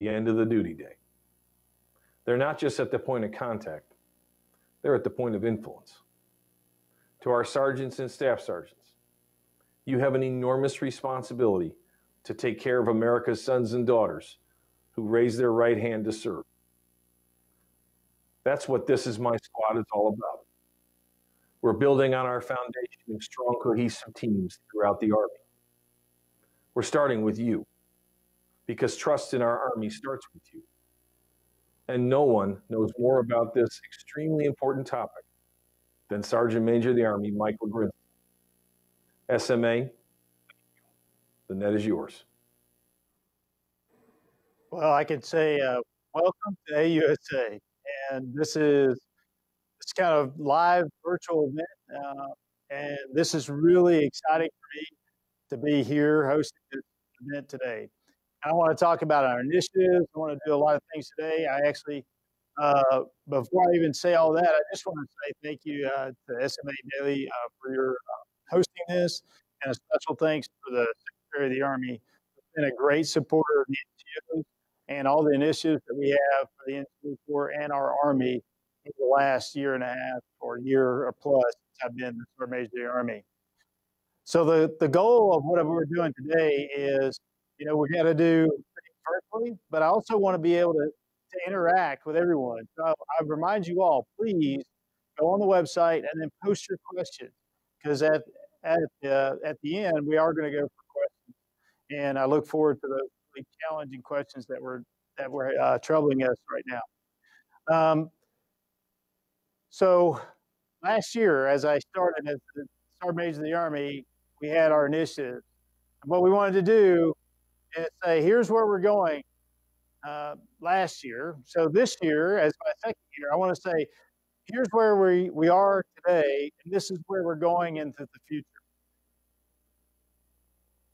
the end of the duty day. They're not just at the point of contact, they're at the point of influence. To our sergeants and staff sergeants, you have an enormous responsibility to take care of America's sons and daughters who raise their right hand to serve. That's what This Is My Squad is all about. We're building on our foundation of strong, cohesive teams throughout the Army. We're starting with you because trust in our Army starts with you. And no one knows more about this extremely important topic than Sergeant Major of the Army Michael Grinston. SMA, the net is yours. Well, I can say uh, welcome to AUSA. And this is this kind of live virtual event. Uh, and this is really exciting for me to be here hosting this event today. I want to talk about our initiatives. I want to do a lot of things today. I actually, uh, before I even say all that, I just want to say thank you uh, to SMA Dailey uh, for your uh, hosting this, and a special thanks to the Secretary of the Army. He's been a great supporter of the NCOs and all the initiatives that we have for the NCO Corps and our Army in the last year and a half or year or plus since I've been the Sergeant Major of the Army. So the, the goal of what we're doing today is, you know, we're going to do virtually, but I also want to be able to, to interact with everyone. So I remind you all, please go on the website and then post your questions because at at uh, at the end we are going to go for questions, and I look forward to those really challenging questions that were that were uh, troubling us right now. Um, so last year, as I started as the Sergeant Major of the Army, we had our initiative. What we wanted to do is say, here's where we're going uh, last year. So this year, as my second year, I want to say, here's where we, we are today, and this is where we're going into the future.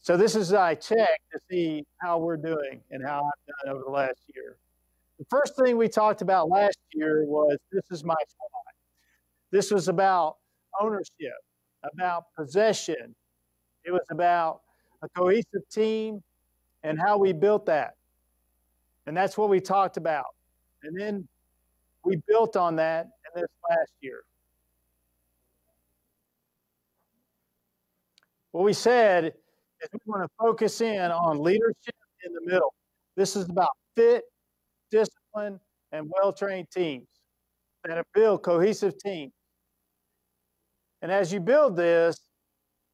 So this is I check to see how we're doing and how I've done over the last year. The first thing we talked about last year was this is my spot. This was about ownership, about possession. It was about a cohesive team and how we built that. And that's what we talked about. And then we built on that in this last year. What we said is we want to focus in on leadership in the middle. This is about fit, discipline, and well trained teams that build cohesive teams. And as you build this,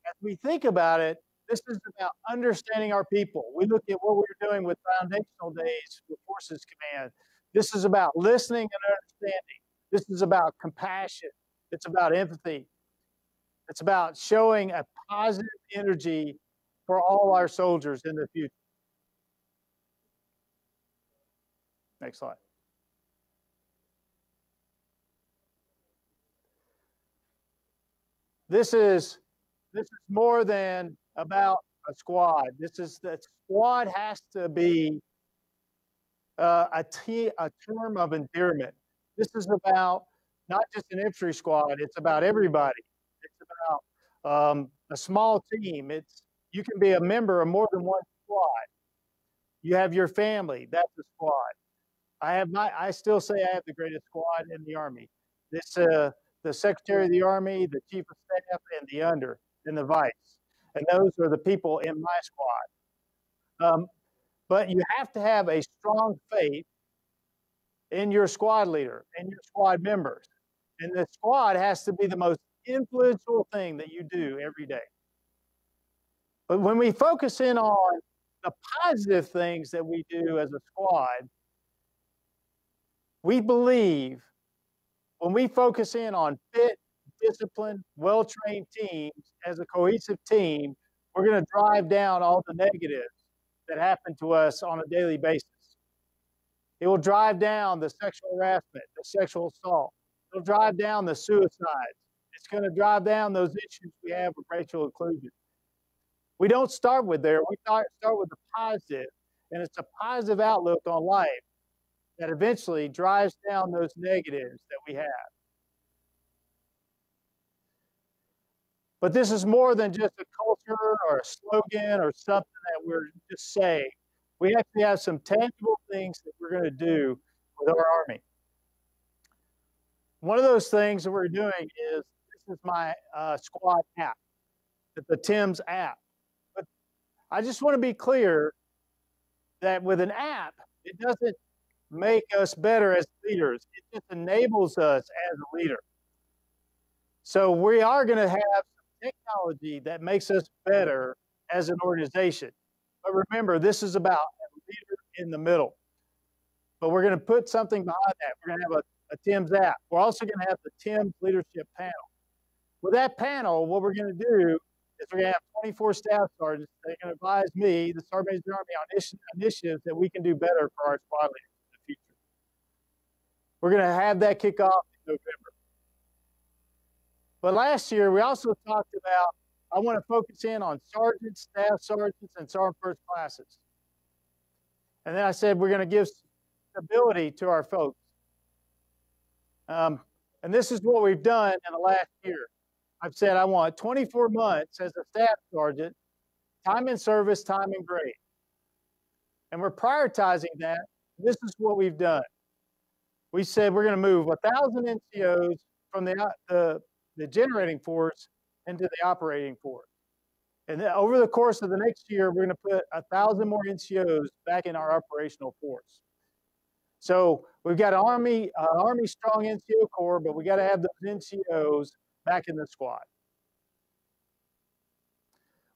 as we think about it, this is about understanding our people. We look at what we're doing with foundational days with Forces Command. This is about listening and understanding. This is about compassion. It's about empathy. It's about showing a positive energy for all our soldiers in the future. Next slide. This is this is more than about a squad. This is the squad has to be uh, a, t- a term of endearment. This is about not just an infantry squad. It's about everybody. It's about um, a small team. It's you can be a member of more than one squad. You have your family. That's a squad. I have my. I still say I have the greatest squad in the army. This uh, the Secretary of the Army, the Chief of Staff, and the under, and the Vice. And those are the people in my squad. Um, but you have to have a strong faith in your squad leader and your squad members. And the squad has to be the most influential thing that you do every day. But when we focus in on the positive things that we do as a squad, we believe when we focus in on fit, disciplined, well trained teams as a cohesive team, we're going to drive down all the negatives that happen to us on a daily basis. It will drive down the sexual harassment, the sexual assault. It'll drive down the suicides. It's going to drive down those issues we have with racial inclusion. We don't start with there. We start, start with the positive, and it's a positive outlook on life that eventually drives down those negatives that we have. But this is more than just a culture or a slogan or something that we're just saying. we actually have some tangible things that we're going to do with our Army. One of those things that we're doing is this is my uh, squad app, the TIMS app. But I just want to be clear that with an app, it doesn't make us better as leaders. It just enables us as a leader. So we are going to have technology that makes us better as an organization. But remember, this is about a leader in the middle. But we're going to put something behind that. We're going to have a, a TIMS app. We're also going to have the TIMS leadership panel. With that panel, what we're going to do is we're going to have 24 staff sergeants that can advise me, the Sergeant Major Army, on initiatives that we can do better for our squad leaders in the future. We're going to have that kickoff in November. But last year, we also talked about I want to focus in on sergeants, staff sergeants, and sergeant first classes. And then I said we're going to give stability to our folks. Um, and this is what we've done in the last year. I've said I want 24 months as a staff sergeant, time in service, time in grade. And we're prioritizing that. This is what we've done. We said we're going to move 1,000 NCOs from the, the, the generating force into the operating force. And then over the course of the next year, we're going to put a thousand more NCOs back in our operational force. So we've got an Army, uh, Army strong NCO corps, but we got to have those NCOs back in the squad.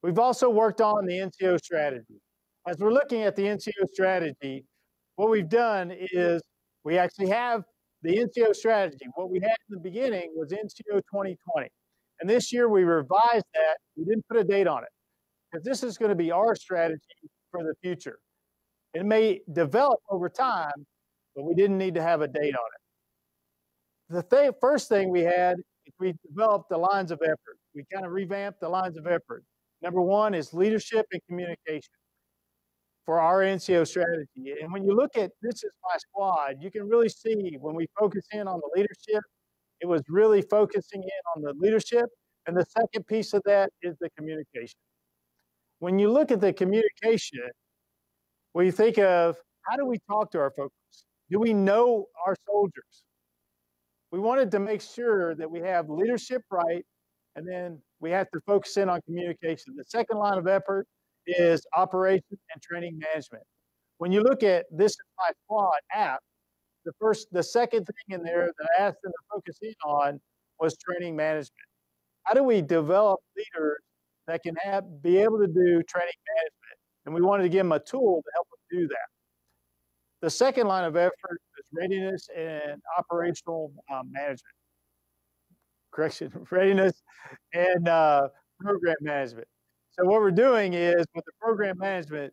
We've also worked on the NCO strategy. As we're looking at the NCO strategy, what we've done is we actually have the NCO strategy. What we had in the beginning was NCO 2020. And this year we revised that. We didn't put a date on it because this is going to be our strategy for the future. It may develop over time, but we didn't need to have a date on it. The th- first thing we had is we developed the lines of effort. We kind of revamped the lines of effort. Number one is leadership and communication for our NCO strategy. And when you look at this is my squad, you can really see when we focus in on the leadership it was really focusing in on the leadership. And the second piece of that is the communication. When you look at the communication, you think of how do we talk to our folks? Do we know our soldiers? We wanted to make sure that we have leadership right, and then we have to focus in on communication. The second line of effort is operations and training management. When you look at this is my squad app, the first, the second thing in there that I asked them to focus in on was training management. How do we develop leaders that can have, be able to do training management? And we wanted to give them a tool to help them do that. The second line of effort is readiness and operational um, management. Correction, readiness and uh, program management. So what we're doing is with the program management,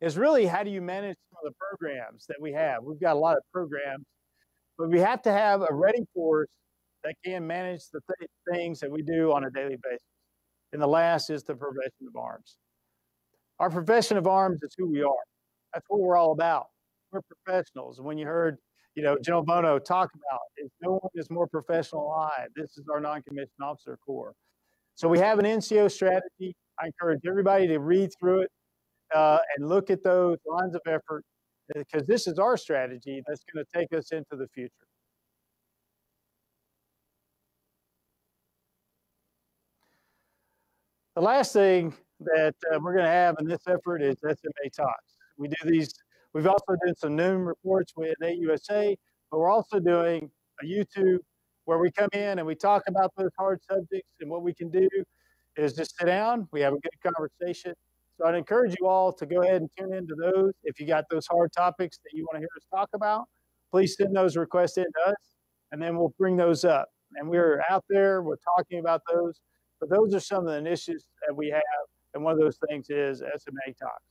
is really how do you manage some of the programs that we have? We've got a lot of programs, but we have to have a ready force that can manage the th- things that we do on a daily basis. And the last is the profession of arms. Our profession of arms is who we are. That's what we're all about. We're professionals. When you heard, you know, General Bono talk about it, no one is more professional than I. This is our non-commissioned officer corps. So we have an NCO strategy. I encourage everybody to read through it uh, and look at those lines of effort because this is our strategy that's going to take us into the future. The last thing that uh, we're going to have in this effort is SMA talks. We do these, we've also done some noon reports with AUSA, but we're also doing a YouTube where we come in and we talk about those hard subjects and what we can do is just sit down, we have a good conversation, so I'd encourage you all to go ahead and tune into those. If you got those hard topics that you want to hear us talk about, please send those requests in to us, and then we'll bring those up. And we're out there, we're talking about those. But those are some of the initiatives that we have, and one of those things is SMA Talks.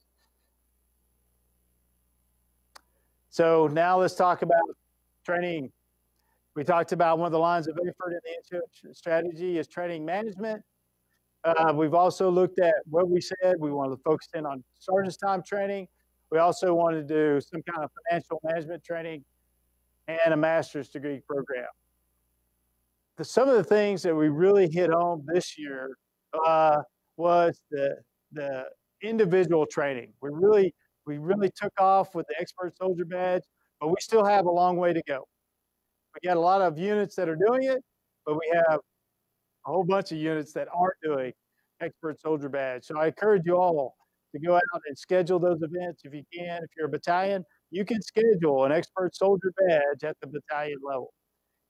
So now let's talk about training. We talked about one of the lines of effort in the strategy is training management. Uh, we've also looked at what we said. We wanted to focus in on sergeant's time training. We also wanted to do some kind of financial management training and a master's degree program. The, some of the things that we really hit home this year uh, was the, the individual training. We really We really took off with the expert soldier badge, but we still have a long way to go. We got a lot of units that are doing it, but we have a whole bunch of units that aren't doing expert soldier badge. So I encourage you all to go out and schedule those events if you can. If you're a battalion, you can schedule an expert soldier badge at the battalion level.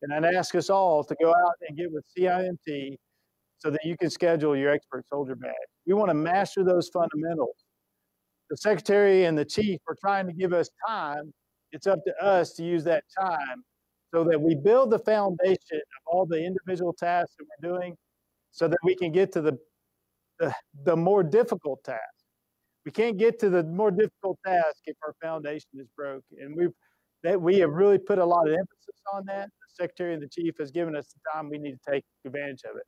And I'd ask us all to go out and get with CIMT so that you can schedule your expert soldier badge. We want to master those fundamentals. The secretary and the chief are trying to give us time. It's up to us to use that time so that we build the foundation of all the individual tasks that we're doing so that we can get to the, the, the more difficult tasks. We can't get to the more difficult task if our foundation is broke. And we've that we have really put a lot of emphasis on that. The secretary and the chief has given us the time we need to take advantage of it.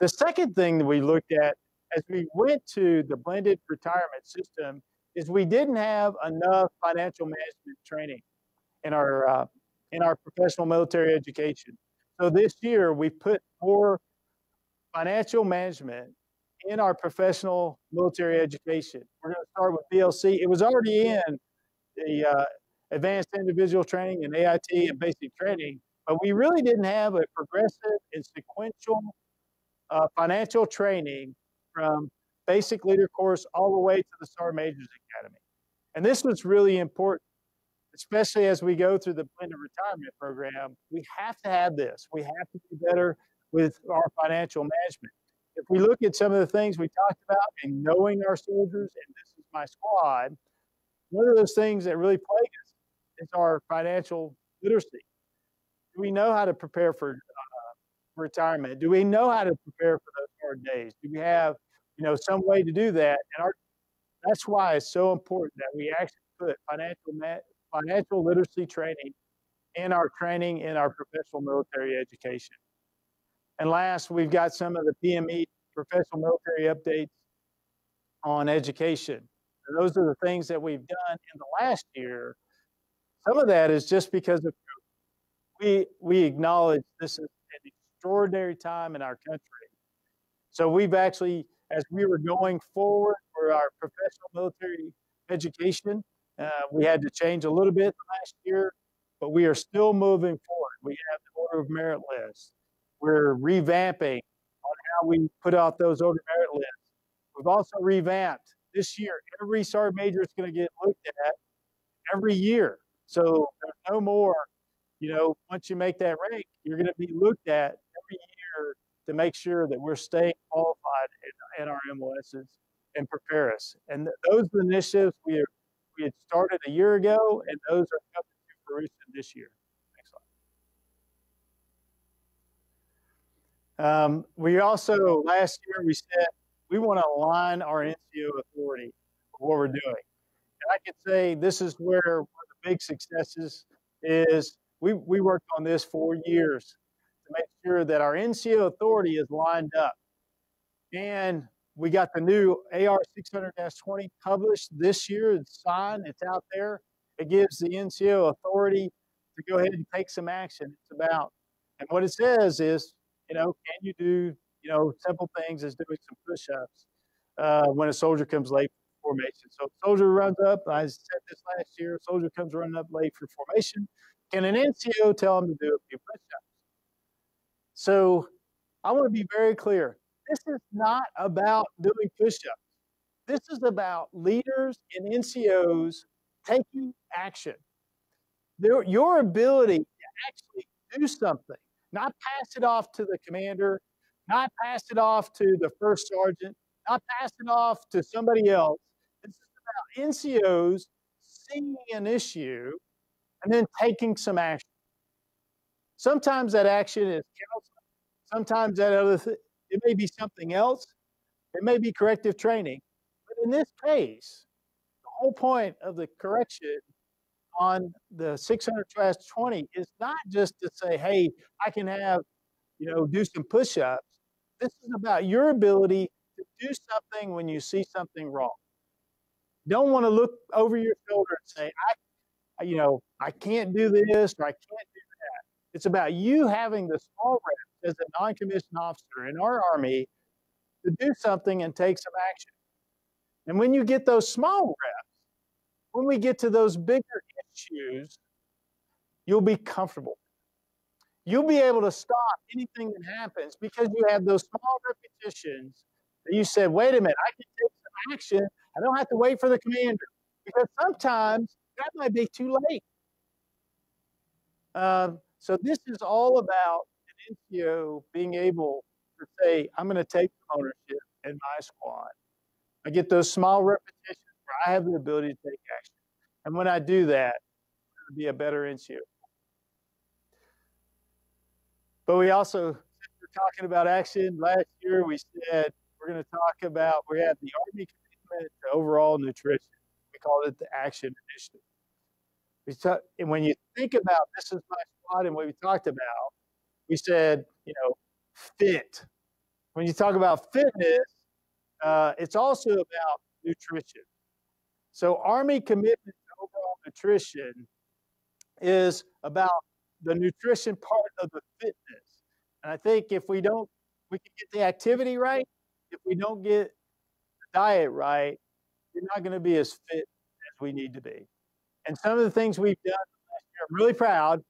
The second thing that we looked at as we went to the blended retirement system is we didn't have enough financial management training in our uh, in our professional military education. So this year we put more financial management in our professional military education. We're going to start with BLC. It was already in the uh, advanced individual training and AIT and basic training, but we really didn't have a progressive and sequential uh, financial training from basic leader course all the way to the Sergeant Majors Academy. And this was really important, especially as we go through the blended retirement program. We have to have this. We have to be better with our financial management if we look at some of the things we talked about and knowing our soldiers, and this is my squad, one of those things that really plague us is our financial literacy. Do we know how to prepare for uh, retirement? Do we know how to prepare for those hard days? Do we have, you know, some way to do that? And our, that's why it's so important that we actually put financial financial literacy training in our training in our professional military education. And last, we've got some of the PME professional military updates on education. And those are the things that we've done in the last year. Some of that is just because of we we acknowledge this is an extraordinary time in our country. So we've actually, as we were going forward for our professional military education, uh, we had to change a little bit last year, but we are still moving forward. We have the order of merit list. We're revamping on how we put out those order of merit lists. We've also revamped this year. Every sergeant major is going to get looked at every year. So there's no more, you know, once you make that rank, you're going to be looked at every year to make sure that we're staying qualified in, in our MOSs and prepare us. And th- those initiatives we, have, we had started a year ago, and those are coming to fruition this year. Um, we also, last year, we said we want to align our NCO authority with what we're doing. And I can say this is where one of the big successes is we, we worked on this for years to make sure that our NCO authority is lined up. And we got the new AR 600 20 published this year. It's signed, it's out there. It gives the NCO authority to go ahead and take some action. It's about, and what it says is you know, can you do, you know, simple things as doing some push-ups uh, when a soldier comes late for formation? So soldier runs up, I said this last year, soldier comes running up late for formation. Can an NCO tell him to do a few push-ups? So I want to be very clear. This is not about doing push-ups. This is about leaders and NCOs taking action. Their, your ability to actually do something not pass it off to the commander, not pass it off to the first sergeant, not pass it off to somebody else. This is about NCOs seeing an issue and then taking some action. Sometimes that action is counseling. Sometimes that other th- it may be something else. It may be corrective training. But in this case, the whole point of the correction on the 600 20 is not just to say, hey, I can have, you know, do some push ups. This is about your ability to do something when you see something wrong. don't want to look over your shoulder and say, I, you know, I can't do this or I can't do that. It's about you having the small reps as a non commissioned officer in our Army to do something and take some action. And when you get those small reps, when we get to those bigger issues, you'll be comfortable. You'll be able to stop anything that happens because you have those small repetitions that you said, wait a minute, I can take some action. I don't have to wait for the commander. Because sometimes that might be too late. Um, so this is all about NCO being able to say, I'm going to take ownership in my squad. I get those small repetitions where I have the ability to take action. And when I do that, I'm going to be a better NCO. But we also, we're talking about action, last year we said we're going to talk about, we have the Army commitment to overall nutrition. We called it the Action Initiative. We talk, and when you think about this is my squad and what we talked about, we said, you know, fit. When you talk about fitness, uh, it's also about nutrition. So Army commitment to overall nutrition is about the nutrition part of the fitness. And I think if we don't, we can get the activity right. If we don't get the diet right, we're not going to be as fit as we need to be. And some of the things we've done last year, I'm really proud.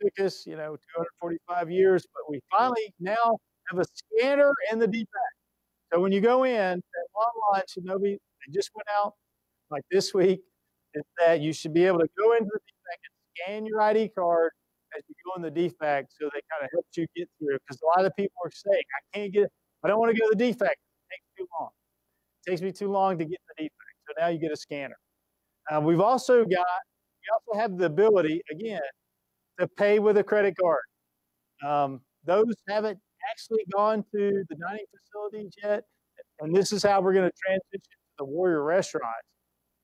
It took us, you know, 245 years, but we finally now have a scanner in the DFAC. So when you go in at long lunch, and nobody they just went out like this week, is that you should be able to go into the DFAC and scan your ID card as you go in the DFAC so they kind of help you get through. Because a lot of people are saying, I can't get, I don't want to go to the DFAC. It takes too long. It takes me too long to get to the DFAC. So now you get a scanner. Uh, we've also got, we also have the ability, again, to pay with a credit card. Um, those haven't actually gone to the dining facilities yet, and this is how we're going to transition to the Warrior restaurants.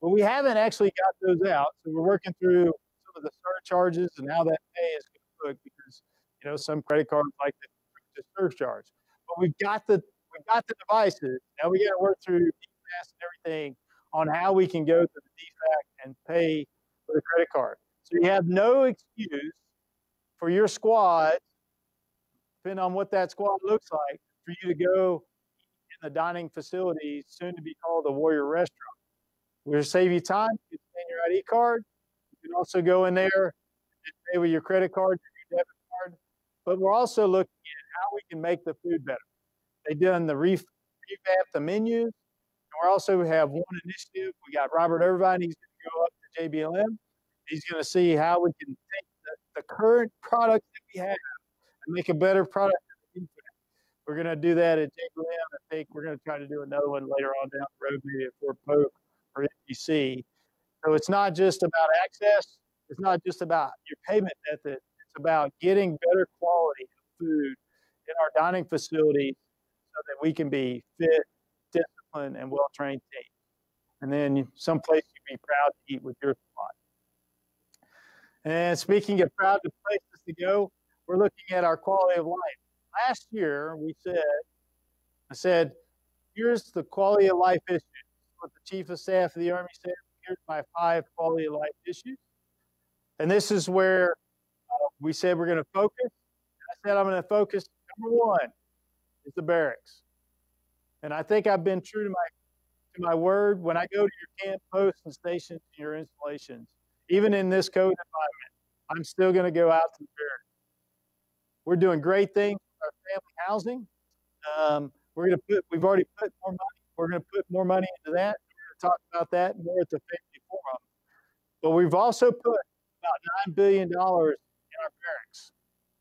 But we haven't actually got those out, so we're working through some of the surcharges and how that pay is going to look because you know some credit cards like the, surcharge. But we've got the we've got the devices. Now we got to work through DFAS and everything on how we can go to the DFAC and pay with a credit card. So you have no excuse for your squad, depending on what that squad looks like, for you to go in the dining facility, soon to be called the Warrior Restaurant. We're going save you time. You can scan your ID card. You can also go in there and pay with your credit card, your debit card. But we're also looking at how we can make the food better. They've done the revamp the menus And we also have one initiative. We got Robert Irvine. He's going to go up to JBLM. He's going to see how we can take the, the current product that we have and make a better product. We're going to do that at JBLM. I think we're going to try to do another one later on down the road, maybe at Fort Polk or NBC. So it's not just about access. It's not just about your payment method. It's about getting better quality food in our dining facilities so that we can be fit disciplined, and well trained team. And then someplace you'd be proud to eat with your squad. And speaking of to places to go, we're looking at our quality of life. Last year, we said, I said, here's the quality of life issues. What the Chief of Staff of the Army said, here's my five quality of life issues. And this is where uh, we said we're going to focus. I said I'm going to focus. Number one is the barracks. And I think I've been true to my to my word. When I go to your camp posts and stations and your installations, even in this COVID environment, I'm still going to go out to the barracks. We're doing great things with our family housing. Um, we're going to put. We've already put more money. We're going to put more money into that. We're going to talk about that more at the family forum. But we've also put about nine billion dollars in our barracks.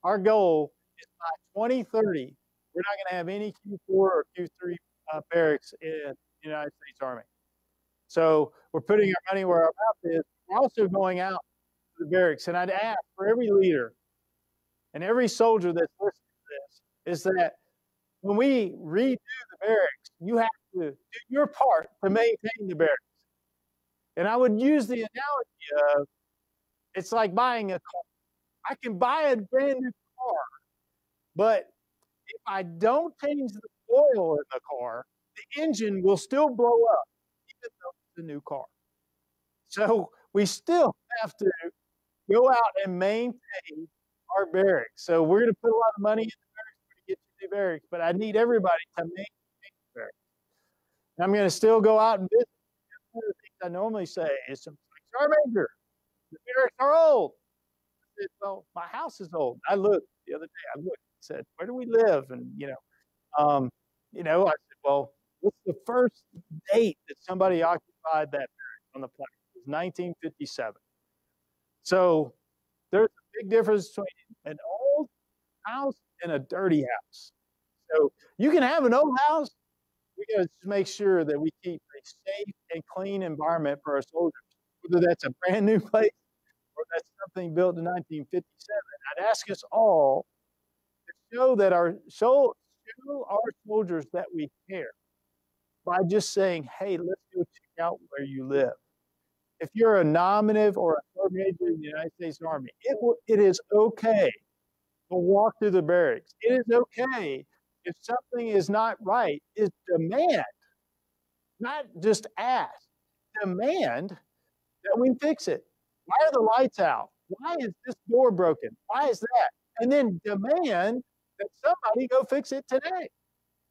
Our goal is by 2030, we're not going to have any Q4 or Q3 uh, barracks in the United States Army. So we're putting mm. our money where our mouth is. We're also going out to the barracks. And I'd ask for every leader and every soldier that's listening to this is that when we redo the barracks, you have to do your part to maintain the barracks. And I would use the analogy of it's like buying a car. I can buy a brand new car, but if I don't change the oil in the car, the engine will still blow up, a new car. So we still have to go out and maintain our barracks. So we're going to put a lot of money in the barracks to get you new barracks, but I need everybody to maintain the barracks. And I'm going to still go out and visit. One of the things I normally say is I Sergeant Major, the barracks are old. I said, well, my house is old. I looked the other day. I looked, said, where do we live? And you know, um, you know, I said, well, what's the first date that somebody occupied that on the planet? It was 1957. So there's a big difference between an old house and a dirty house. So you can have an old house. We got to make sure that we keep a safe and clean environment for our soldiers, whether that's a brand new place or that's something built in 1957. I'd ask us all to show that our show, show our soldiers that we care by just saying, "Hey, let's go check out where you live." If you're a nominative or a sergeant major in the United States Army, it, it is okay to walk through the barracks. It is okay if something is not right, is demand, not just ask, demand that we fix it. Why are the lights out? Why is this door broken? Why is that? And then demand that somebody go fix it today.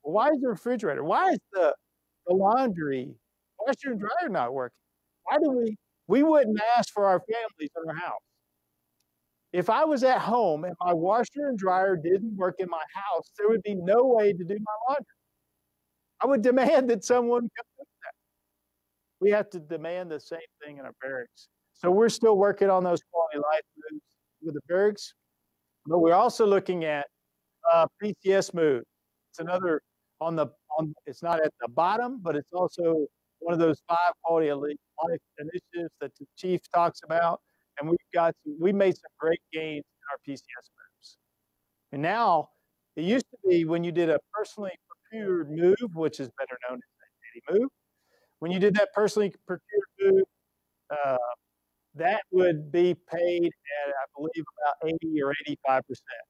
why is the refrigerator? Why is the, the laundry washer and dryer not working? Why do we? We wouldn't ask for our families in our house. If I was at home and my washer and dryer didn't work in my house, there would be no way to do my laundry. I would demand that someone come fix that. We have to demand the same thing in our barracks. So we're still working on those quality life moves with the barracks, but we're also looking at uh, PCS move. It's another on the on. It's not at the bottom, but it's also one of those five quality life initiatives that the chief talks about and we've got some, we made some great gains in our PCS moves. And now it used to be when you did a personally procured move, which is better known as a move, when you did that personally procured move, uh, that would be paid at I believe about 80 or 85 percent.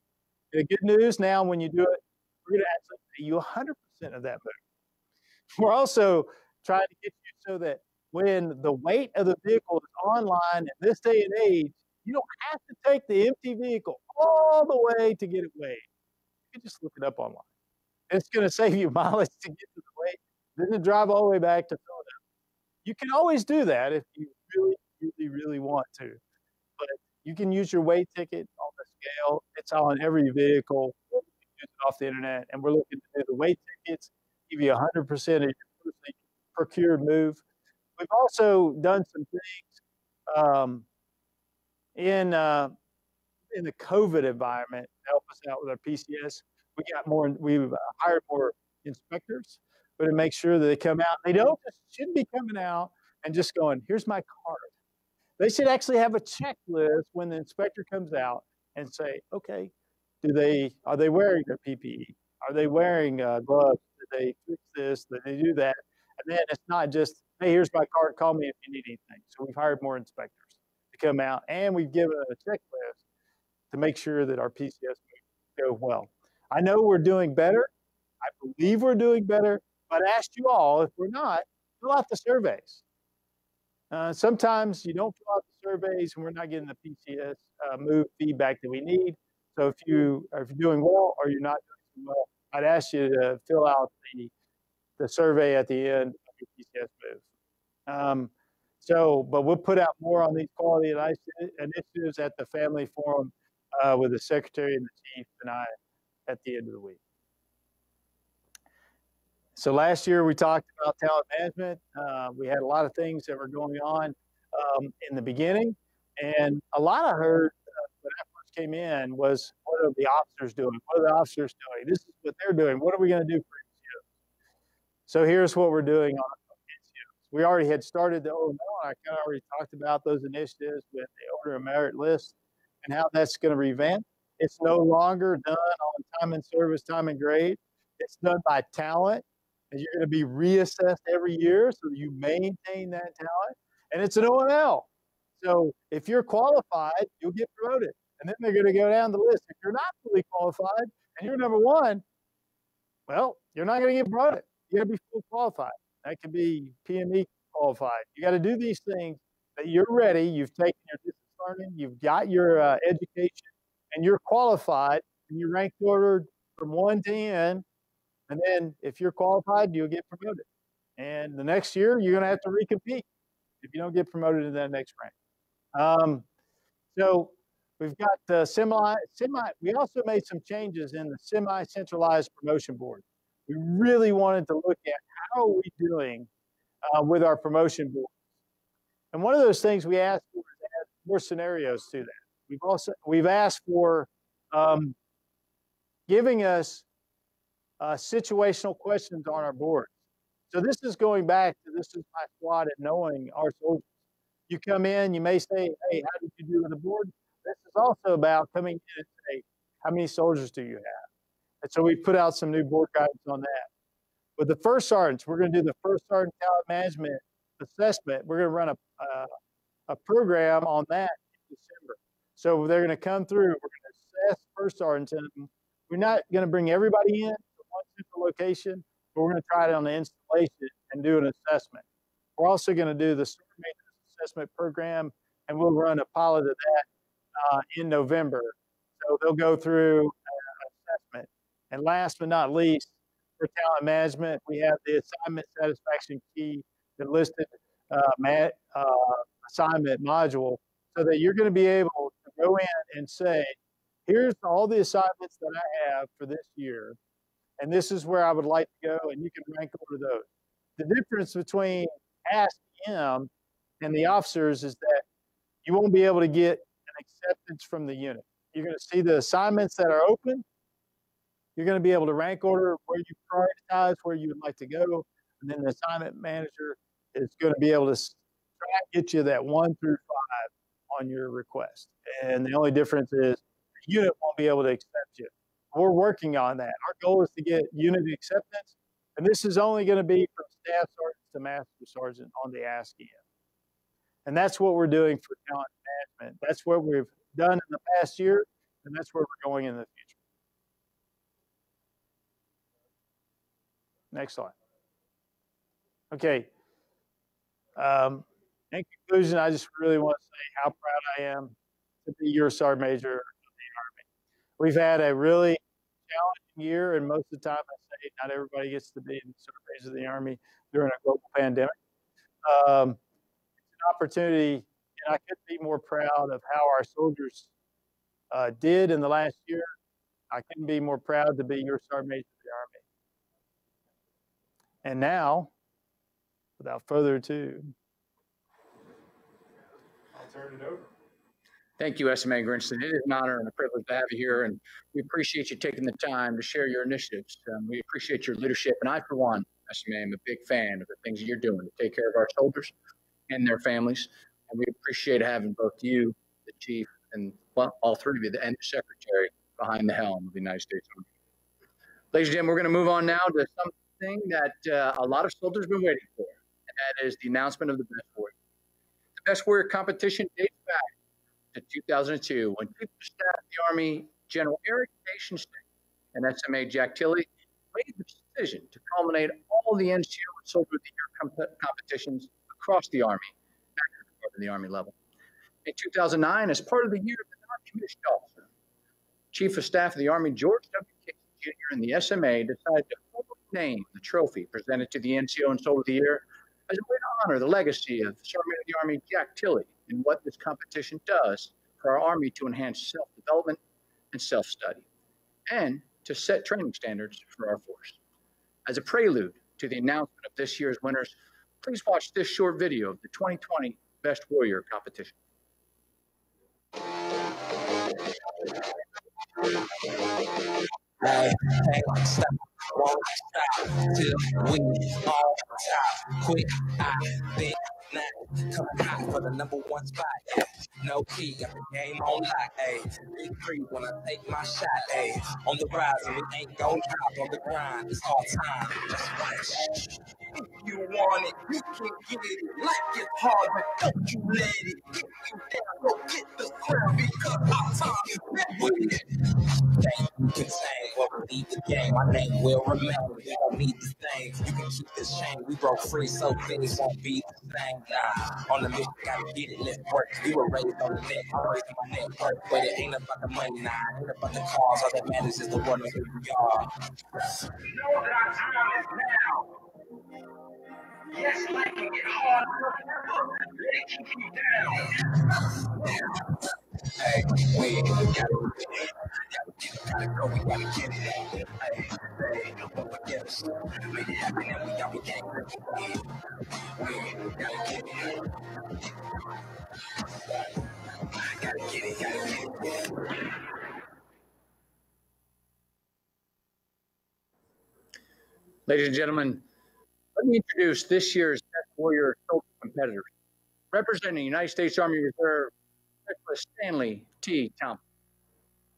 The good news now, when you do it, we're going to actually pay you 100 percent of that move. We're also trying to get you so that when the weight of the vehicle is online in this day and age, you don't have to take the empty vehicle all the way to get it weighed. You can just look it up online. It's going to save you mileage to get to the weight, then to drive all the way back to Philadelphia. You can always do that if you really, really, really want to. But you can use your weight ticket on the scale. It's on every vehicle. Off the internet. And we're looking to do the weight tickets, give you 100% of your procured move We've also done some things um, in uh, in the COVID environment to help us out with our PCS. We got more. We've uh, hired more inspectors, but to make sure that they come out. They don't just shouldn't be coming out and just going, "Here's my card." They should actually have a checklist when the inspector comes out and say, "Okay, do they are they wearing their PPE? Are they wearing uh, gloves? Do they fix this? Do they do that?" And then it's not just hey, here's my card, call me if you need anything. So we've hired more inspectors to come out and we've given a checklist to make sure that our PCS go well. I know we're doing better. I believe we're doing better, but I ask you all, if we're not, fill out the surveys. Uh, sometimes you don't fill out the surveys and we're not getting the PCS uh, move feedback that we need. So if you are if you're doing well or you're not doing well, I'd ask you to fill out the the survey at the end of your PCS move. Um, so, but we'll put out more on these quality initiatives at the family forum uh, with the secretary and the chief and I at the end of the week. So last year we talked about talent management. Uh, we had a lot of things that were going on um, in the beginning, and a lot I heard uh, when I first came in was, "What are the officers doing? What are the officers doing? This is what they're doing. What are we going to do for you?" So here's what we're doing on we already had started the OML, and I kind of already talked about those initiatives with the order of merit list and how that's going to revamp. It's no longer done on time and service, time and grade. It's done by talent, and you're going to be reassessed every year so you maintain that talent. And it's an OML. So if you're qualified, you'll get promoted. And then they're going to go down the list. If you're not fully qualified and you're number one, well, you're not going to get promoted. You got to be fully qualified. That could be PME qualified. You got to do these things that you're ready. You've taken your distance learning, you've got your uh, education, and you're qualified, and you're ranked ordered from one to N. And then if you're qualified, you'll get promoted. And the next year, you're going to have to recompete. if you don't get promoted to that next rank. Um, so we've got the semi, semi, we also made some changes in the semi-centralized promotion board. We really wanted to look at how are we doing uh, with our promotion board. And one of those things we asked for more scenarios to that. We've also, we've asked for um, giving us uh, situational questions on our board. So this is going back to this is my squad and knowing our soldiers. You come in, you may say, hey, how did you do with the board? This is also about coming in and say, how many soldiers do you have? And so we put out some new board guidance on that. With the first sergeants, we're going to do the first sergeant talent management assessment. We're going to run a, a program on that in December. So they're going to come through. We're going to assess first sergeants, and we're not going to bring everybody in to one central location, but we're going to try it on the installation and do an assessment. We're also going to do the assessment program, and we'll run a pilot of that uh, in November. So they'll go through uh, assessment. And last but not least, for talent management, we have the assignment satisfaction key, the listed uh, mat, uh, assignment module, so that you're going to be able to go in and say, here's all the assignments that I have for this year, and this is where I would like to go, and you can rank order those. The difference between Ask M and the officers is that you won't be able to get an acceptance from the unit. You're going to see the assignments that are open. You're going to be able to rank order where you prioritize, where you would like to go, and then the assignment manager is going to be able to try to get you that one through five on your request. And the only difference is the unit won't be able to accept you. We're working on that. Our goal is to get unit acceptance, and this is only going to be from staff sergeant to master sergeant on the ASK-EM. And that's what we're doing for talent management. That's what we've done in the past year, and that's where we're going in the future. Next slide. Okay. Um, in conclusion, I just really want to say how proud I am to be your sergeant major of the Army. We've had a really challenging year, and most of the time I say not everybody gets to be in the major of the Army during a global pandemic. Um, opportunity, and I couldn't be more proud of how our soldiers uh, did in the last year. I couldn't be more proud to be your sergeant major of the Army. And now, without further ado, I'll turn it over. Thank you, SMA Grinston. It is an honor and a privilege to have you here, and we appreciate you taking the time to share your initiatives. Um, we appreciate your leadership, and I, for one, SMA, am a big fan of the things you're doing to take care of our soldiers and their families. And we appreciate having both you, the chief, and well, all three of you, and the secretary behind the helm of the United States Army. Ladies and gentlemen, we're going to move on now to something that uh, a lot of soldiers have been waiting for, and that is the announcement of the Best Warrior. The Best Warrior competition dates back to 2002 when Chief of Staff of the Army General Eric Shinseki and SMA Jack Tilley made the decision to culminate all the NCO and Soldier of the Year comp- competitions across the Army at the Army level. In 2009, as part of the Year of the Non-Commissioned Officer, Chief of Staff of the Army George W. Casey Jr. and the SMA decided to name the trophy presented to the NCO and Soldier of the Year as a way to honor the legacy of Sergeant of the Army Jack Tilley and what this competition does for our Army to enhance self development and self study, and to set training standards for our force. As a prelude to the announcement of this year's winners, please watch this short video of the 2020 Best Warrior competition. Coming for the number one spot. No key, got the game on lock. Big three when I take my shot. On the rise and we ain't gon' drop on the grind. It's all time. Just watch. If you want it, you can get it. Life it's hard, but don't you let it get you down. Go get the crown because our time is with it. Thank you can sing, but we need the game. My name will remain. We don't need this thing. You can keep this chain. We broke free, so things won't be the same. Nah, on the mission, gotta get it, let's work. We were raised on the net, I'm raising my network. But it ain't about the money, nah, it ain't about the cause. All that matters is the one who we are. Know that our time is now. Yes, life can get hard. Let it down. Hey, we gotta, gotta, gotta go, we gotta get it. Hey, hey, us. It happen, and we got, we can't We gotta get it. Gotta get it, gotta get it. Ladies and gentlemen, let me introduce this year's Best Warrior Soldier competitors. Representing United States Army Reserve, Specialist Stanley T. Thompson.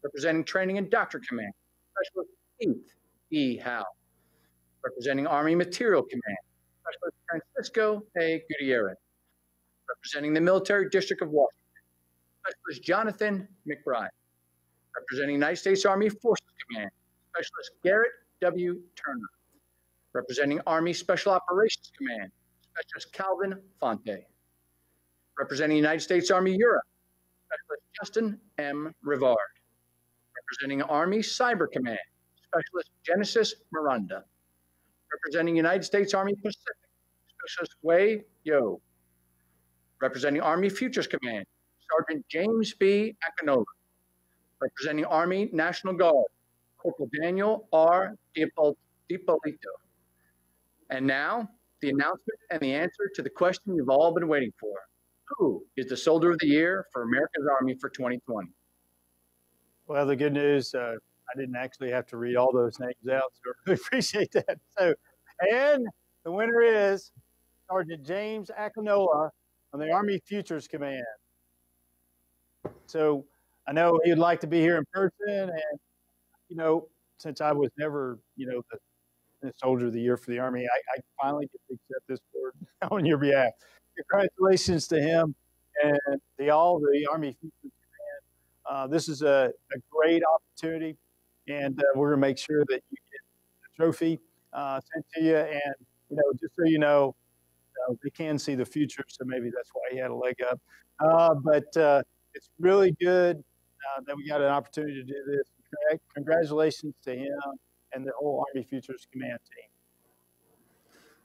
Representing Training and Doctrine Command, Specialist Keith E. Howe. Representing Army Materiel Command, Specialist Francisco A. Gutierrez. Representing the Military District of Washington, Specialist Jonathan McBride. Representing United States Army Forces Command, Specialist Garrett W. Turner representing Army Special Operations Command, Specialist Calvin Fonte. Representing United States Army Europe, Specialist Justin M. Rivard. Representing Army Cyber Command, Specialist Genesis Miranda. Representing United States Army Pacific, Specialist Wei Yo. Representing Army Futures Command, Sergeant James B. Akinola. Representing Army National Guard, Corporal Daniel R. Dipolito. And now, the announcement and the answer to the question you've all been waiting for. Who is the Soldier of the Year for America's Army for 2020? Well, the good news, uh, I didn't actually have to read all those names out, so I really appreciate that. So, and the winner is Sergeant James Akinola on the Army Futures Command. So, I know he'd like to be here in person, and you know, since I was never, you know, the Soldier of the Year for the Army. I, I finally get to accept this award on your behalf. Congratulations to him and the all the Army Futures Command. Uh, this is a, a, great opportunity, and uh, we're going to make sure that you get the trophy uh, sent to you. And you know, just so you know, uh, they can see the future, so maybe that's why he had a leg up. Uh, but uh, it's really good that we got an opportunity to do this. Congratulations to him and the whole Army Futures Command team.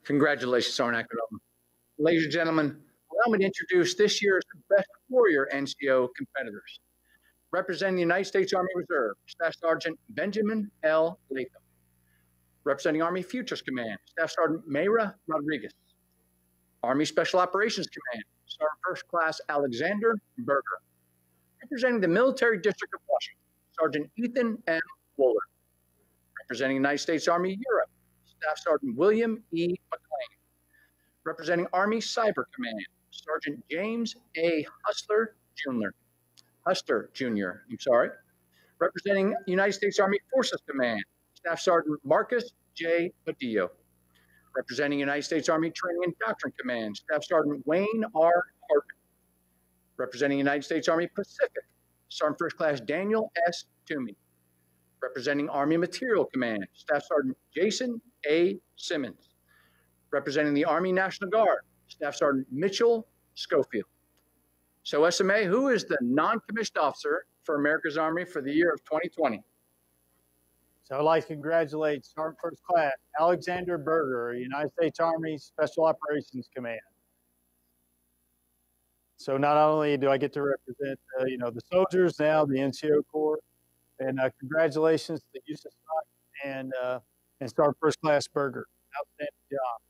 Congratulations, Sergeant Akinola. Ladies and gentlemen, allow me to introduce this year's Best Warrior NCO competitors. Representing the United States Army Reserve, Staff Sergeant Benjamin L. Latham. Representing Army Futures Command, Staff Sergeant Mayra Rodriguez. Army Special Operations Command, Sergeant First Class Alexander Berger. Representing the Military District of Washington, Sergeant Ethan M. Wooler representing United States Army Europe, Staff Sergeant William E. McLean. Representing Army Cyber Command, Sergeant James A. Hustler Jr. Hustler Jr., I'm sorry. Representing United States Army Forces Command, Staff Sergeant Marcus J. Padillo. Representing United States Army Training and Doctrine Command, Staff Sergeant Wayne R. Hartman. Representing United States Army Pacific, Sergeant First Class Daniel S. Toomey representing Army Materiel Command, Staff Sergeant Jason A. Simmons, representing the Army National Guard, Staff Sergeant Mitchell Schofield. So, SMA, who is the non commissioned officer for America's Army for the year of 2020? So, I'd like to congratulate Sergeant First Class Alexander Berger, United States Army Special Operations Command. So, not only do I get to represent, uh, you know, the soldiers now, the NCO Corps, and uh, congratulations to Houston Stock and uh, and Star First Class Berger. Outstanding job.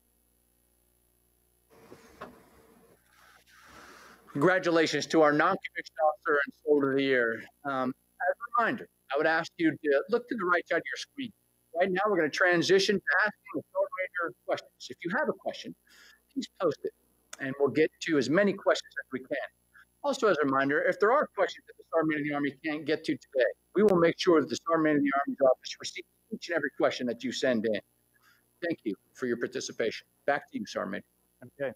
Congratulations to our non-commissioned officer and Soldier of the Year. Um, as a reminder, I would ask you to look to the right side of your screen. Right now, we're going to transition to asking the questions. If you have a question, please post it, and we'll get to as many questions as we can. Also, as a reminder, if there are questions that the Sergeant of the Army can't get to today, we will make sure that the Sergeant of the Army's office receives each and every question that you send in. Thank you for your participation. Back to you, Sergeant. Okay.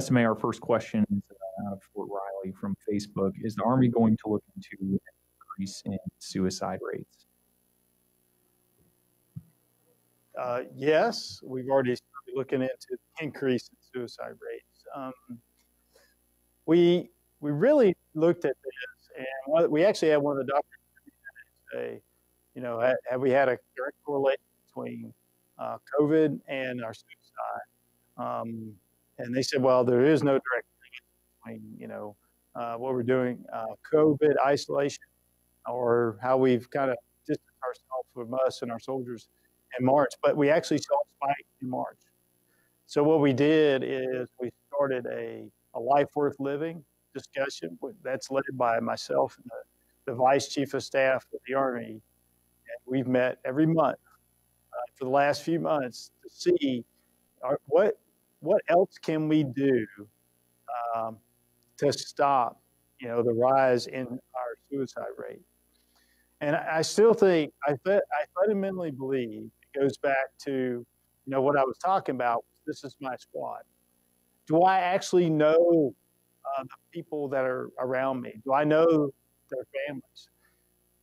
SMA, our first question is out of Fort Riley from Facebook. Is the Army going to look into an increase in suicide rates? Uh, yes, we've already started looking into the increase in suicide rates. Um, we we really looked at this, and we actually had one of the doctors say, you know, have we had a direct correlation between uh, COVID and our suicide. Um, and they said, well, there is no direct link between, you know, uh, what we're doing, uh, COVID isolation, or how we've kind of distanced ourselves from us and our soldiers in March. But we actually saw a spike in March. So what we did is we started a, a life worth living discussion that's led by myself and the, the vice chief of staff of the Army. And we've met every month uh, for the last few months to see our, what what else can we do um, to stop, you know, the rise in our suicide rate. And I still think I, I fundamentally believe it goes back to you know what I was talking about. This is my squad. Do I actually know uh, the people that are around me? Do I know their families?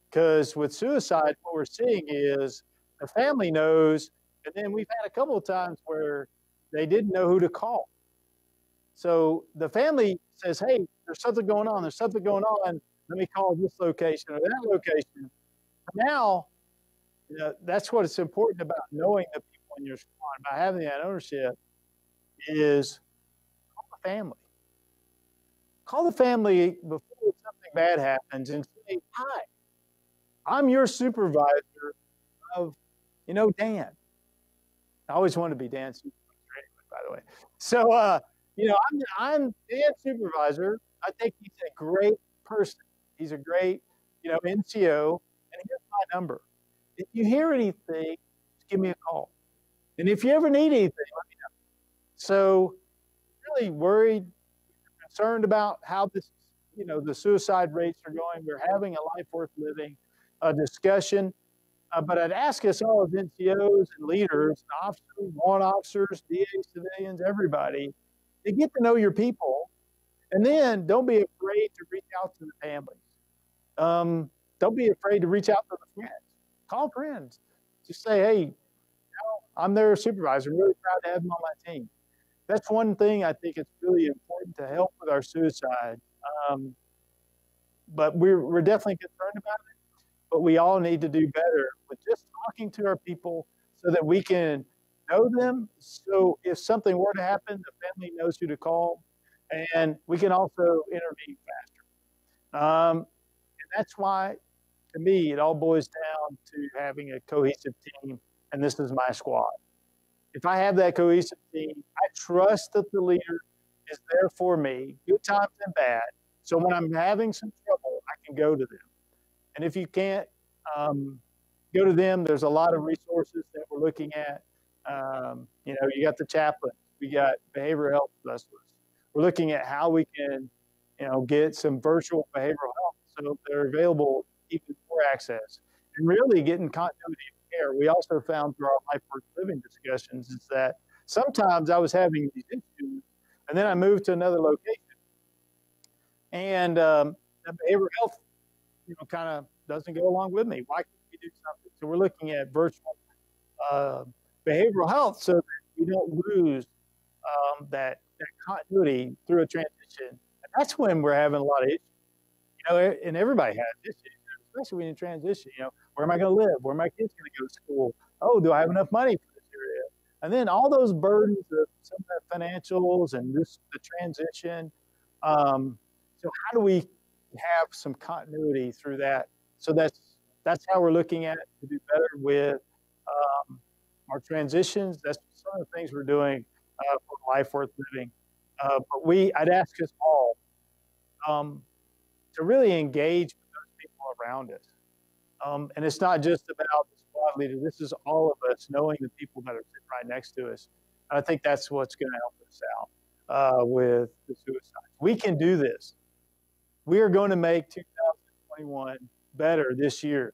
Because with suicide, what we're seeing is the family knows, and then we've had a couple of times where they didn't know who to call. So the family says, "Hey, there's something going on. There's something going on. Let me call this location or that location." Now, you know, that's what it's important about knowing the people in your squad by having that ownership is family. Call the family before something bad happens and say, "Hi, I'm your supervisor of, you know, Dan." I always wanted to be Dan's supervisor, by the way. So, uh, you know, I'm, I'm Dan's supervisor. I think he's a great person. He's a great, you know, NCO. And here's my number. If you hear anything, just give me a call. And if you ever need anything, let me know. So, really worried, concerned about how this, you know, the suicide rates are going. We're having a life worth living a discussion. Uh, but I'd ask us all as NCOs and leaders, officers, warrant officers, DA, civilians, everybody, to get to know your people. And then don't be afraid to reach out to the families. Um, don't be afraid to reach out to the friends. Call friends. Just say, hey, you know, I'm their supervisor. I'm really proud to have them on my team. That's one thing I think it's really important to help with our suicide. Um, but we're, we're definitely concerned about it. But we all need to do better with just talking to our people so that we can know them. So if something were to happen, the family knows who to call, and we can also intervene faster. Um, and that's why, to me, it all boils down to having a cohesive team, and this is my squad. If I have that cohesive team, I trust that the leader is there for me, good times and bad. So when I'm having some trouble, I can go to them. And if you can't, um, go to them. There's a lot of resources that we're looking at. Um, you know, you got the chaplain, we got behavioral health specialists. We're looking at how we can, you know, get some virtual behavioral health so they're available even more access and really getting continuity care. We also found through our life worth living discussions is that sometimes I was having these issues and then I moved to another location and um, behavioral health, you know, kind of doesn't go along with me. Why can't we do something? So we're looking at virtual uh, behavioral health so that we don't lose um, that, that continuity through a transition. And that's when we're having a lot of issues. You know, and everybody has issues, especially when you transition. You know, where am I going to live? Where are my kids going to go to school? Oh, do I have enough money for this area? And then all those burdens of some of the financials and this the transition. Um, so how do we have some continuity through that? So that's that's how we're looking at it to do better with um, our transitions. That's some of the things we're doing uh, for life worth living. Uh, but we, I'd ask us all um, to really engage with those people around us. Um, and it's not just about the squad leader. This is all of us knowing the people that are sitting right next to us. I think that's what's going to help us out uh, with the suicide. We can do this. We are going to make 2021 better this year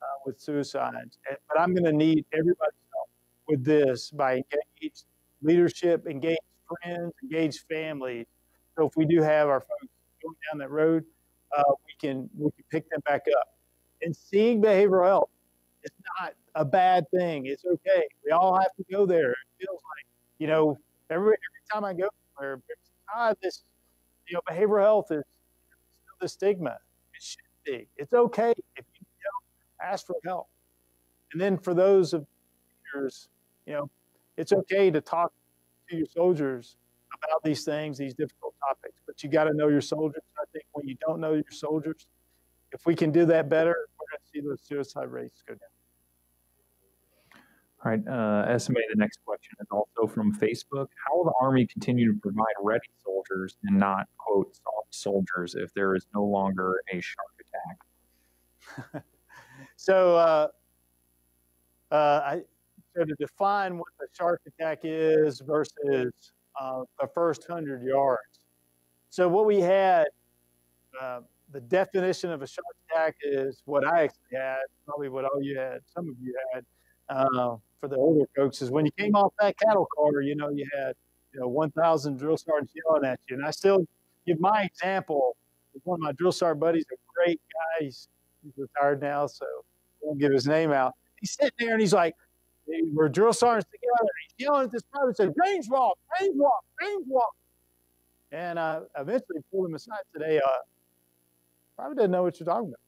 uh, with suicides. And, but I'm going to need everybody's help with this by engaged leadership, engaged friends, engaged families. So if we do have our folks going down that road, uh, we can we can pick them back up. And seeing behavioral health is not a bad thing. It's okay. We all have to go there. It feels like you know every every time I go somewhere, ah, this you know behavioral health is still the stigma. It should be. It's okay if you need help, ask for help. And then for those of leaders, you know, it's okay to talk to your soldiers about these things, these difficult topics, but you got to know your soldiers. I think when you don't know your soldiers, if we can do that better, we're going to see those suicide rates go down. All right, uh, SMA the next question is also from Facebook. How will the Army continue to provide ready soldiers and not, quote, soft soldiers if there is no longer a shark attack? so, uh, uh, I, so to define what the shark attack is versus uh, the first 100 yards. So, what we had, uh, the definition of a shark attack is what I actually had, probably what all you had, some of you had uh, for the older folks, is when you came off that cattle car, you know, you had you know 1,000 drill sergeants yelling at you. And I still give my example. One of my drill sergeant buddies, a great guy. He's, he's retired now, so I won't give his name out. He's sitting there and he's like, we're drill sergeants together. and He's yelling at this private, said, range walk, range walk, range walk. And I eventually pulled him aside today. Uh, probably doesn't know what you're talking about.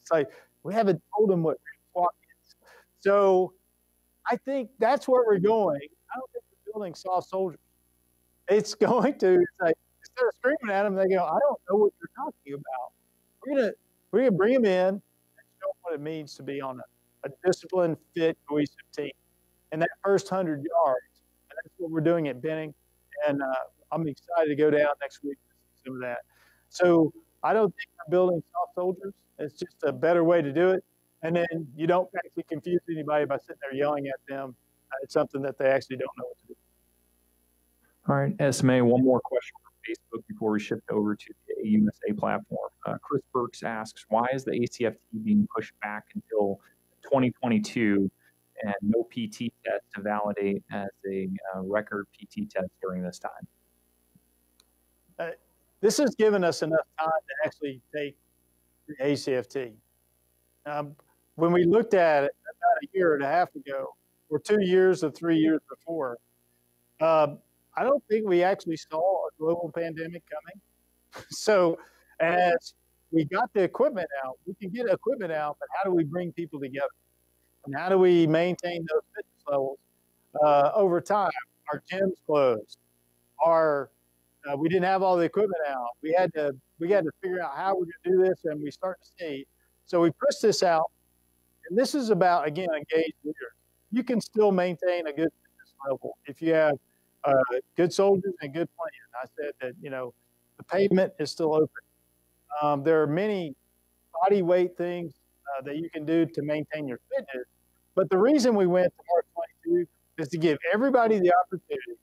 it's like, we haven't told him what walk is. So I think that's where we're going. I don't think we're building soft soldiers. It's going to, it's like, instead of screaming at them, they go, I don't know what you're talking about. We're to, we're to bring them in and show them what it means to be on a, a disciplined, fit, cohesive team. And that first 100 yards, that's what we're doing at Benning. And uh, I'm excited to go down next week to see some of that. So I don't think we're building soft soldiers. It's just a better way to do it. And then you don't actually confuse anybody by sitting there yelling at them. It's something that they actually don't know what to do. All right, SMA, one more question from Facebook before we shift over to the AUSA platform. Uh, Chris Burks asks, why is the ACFT being pushed back until 2022 and no PT test to validate as a uh, record PT test during this time? This has given us enough time to actually take the ACFT. Um, when we looked at it about a year and a half ago, or two years or three years before, uh, I don't think we actually saw a global pandemic coming. so, as we got the equipment out, we can get equipment out, but how do we bring people together? And how do we maintain those fitness levels uh, over time? Our gyms closed. Our uh, we didn't have all the equipment out. We had to we had to figure out how we're going to do this, and we start to see. So we pushed this out, and this is about again engaged leaders. You can still maintain a good level if you have uh, good soldiers and good plan. I said that you know the pavement is still open. Um, there are many body weight things uh, that you can do to maintain your fitness. But the reason we went to March 22 is to give everybody the opportunity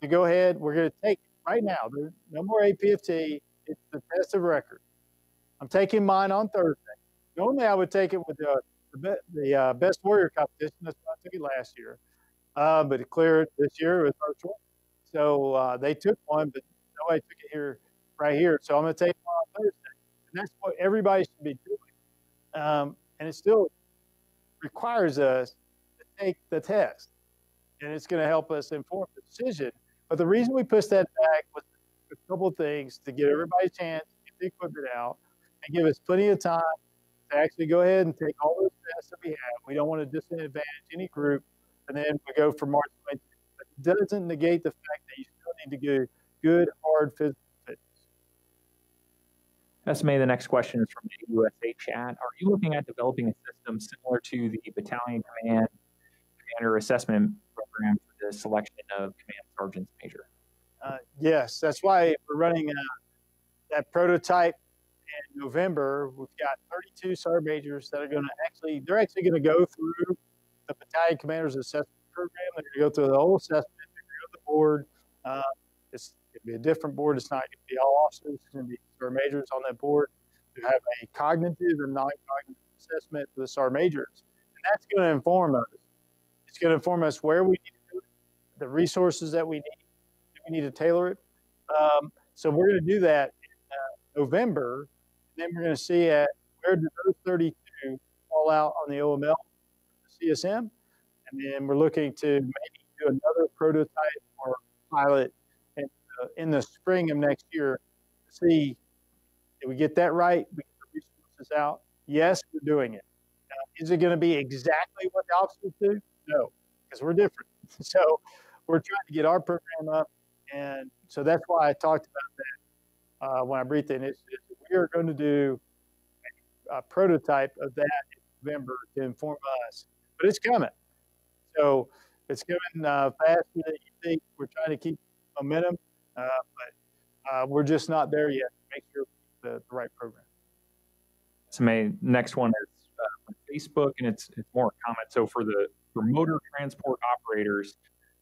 to go ahead. We're going to take right now. There's no more APFT. It's the test of record. I'm taking mine on Thursday. Normally, I would take it with the the, the uh, best warrior competition. That's why I took it last year. Uh, but it cleared this year. It was virtual. So uh, they took one, but nobody took it here, right here. So I'm going to take one on Thursday. And that's what everybody should be doing. Um, and it still requires us to take the test. And it's going to help us inform the decision. But the reason we pushed that back was a couple of things to give everybody a chance to get the equipment out and give us plenty of time to actually go ahead and take all those tests that we have. We don't want to disadvantage any group and then we go for March 20th. But it doesn't negate the fact that you still need to do good, hard physical. SMA, the next question is from the AUSA chat. Are you looking at developing a system similar to the battalion command assessment program for the selection of command sergeants major? Uh, yes, that's why we're running uh, that prototype in November. We've got 32 sergeant majors that are going to actually, they're actually going to go through the battalion commanders assessment program. They're going to go through the whole assessment. They're going to go the board. Uh, it's going to be a different board. It's not going to be all officers. It's going to be sergeant majors on that board to have a cognitive and non-cognitive assessment for the sergeant majors. And that's going to inform us. It's going to inform us where we need it, the resources that we need. We need to tailor it. Um, so we're going to do that in uh, November. And then we're going to see at where do those 32 fall out on the OML the CSM. And then we're looking to maybe do another prototype or pilot in, uh, in the spring of next year to see did we get that right? We get the resources out. Yes, we're doing it. Is it going to be exactly what the officers do? No. because we're different. So we're trying to get our program up, and so that's why I talked about that uh, when I briefed the initiative. We are going to do a, a prototype of that in November to inform us, but it's coming. So it's coming uh, faster than you think. We're trying to keep momentum, uh, but uh, we're just not there yet to make sure the, the right program. So my next one is uh, Facebook, and it's it's more a comment. So for the for motor transport operators,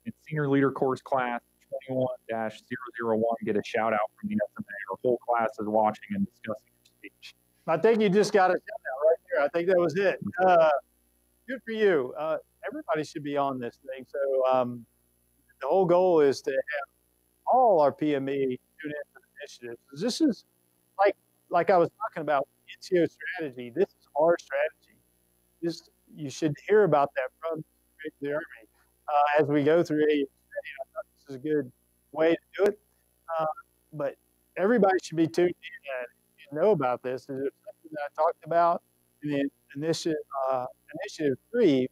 in senior leader course class 21-001, get a shout out from the SMA. Our whole class is watching and discussing your speech. I think you just got a shout out right there. I think that was it. Uh, good for you. Uh, everybody should be on this thing. So um, the whole goal is to have all our PME tune into the initiative. This is like like I was talking about NCO strategy. This is our strategy. This you should hear about that from the Army uh, as we go through AUSA. I thought this is a good way to do it. Uh, but everybody should be tuned in and know about this. Is something that I talked about in the initiative, uh, initiative three?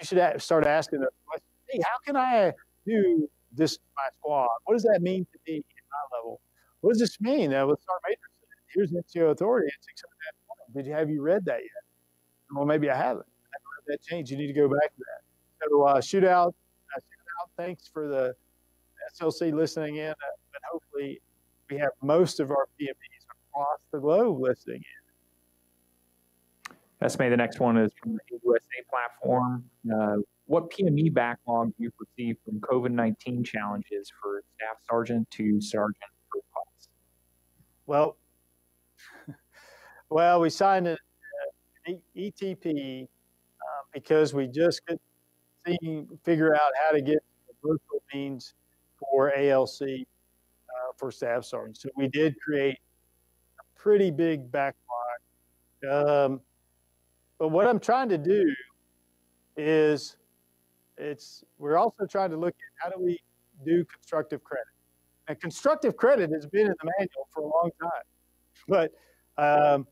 You should start asking the question, hey, how can I do this my squad? What does that mean to me at my level? What does this mean? Uh, with Sergeant Major here's NCO authority at 600 Did you have you read that yet? Well, maybe I haven't. I haven't that change. You need to go back to that. So uh, shootout, uh, shootout. Thanks for the SLC listening in, uh, but hopefully we have most of our PMEs across the globe listening in. That's me. the next one is from the AUSA platform. Uh, what PME backlog do you perceive from COVID 19 challenges for staff sergeant to sergeant first class? Well, well, we signed an ETP uh, because we just couldn't see, figure out how to get the virtual means for ALC uh, for staff sergeants. So we did create a pretty big backlog. Um, but what I'm trying to do is it's we're also trying to look at how do we do constructive credit. And constructive credit has been in the manual for a long time, but um,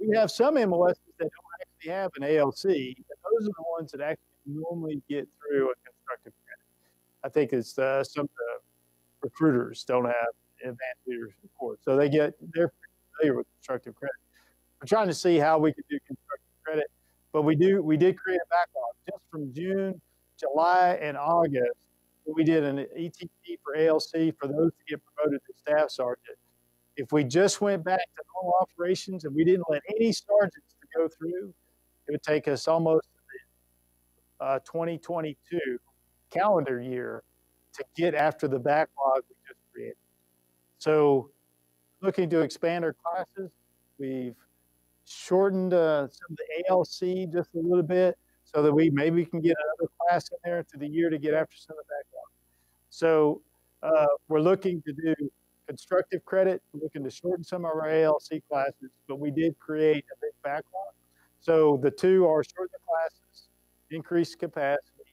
we have some MOSs that don't actually have an ALC, those are the ones that actually normally get through a constructive credit. I think it's uh, some of the recruiters don't have advanced leadership support, so they get they're familiar with constructive credit. We're trying to see how we can do constructive credit, but we do we did create a backlog just from June, July, and August. We did an ETP for ALC for those to get promoted to staff sergeant if we just went back to normal operations and we didn't let any sergeants to go through, it would take us almost uh, 2022 calendar year to get after the backlog we just created. So, looking to expand our classes, we've shortened uh, some of the ALC just a little bit so that we maybe can get another class in there through the year to get after some of the backlog. So, uh, we're looking to do constructive credit, looking to shorten some of our ALC classes, but we did create a big backlog. So the two are shorten the classes, increase capacity,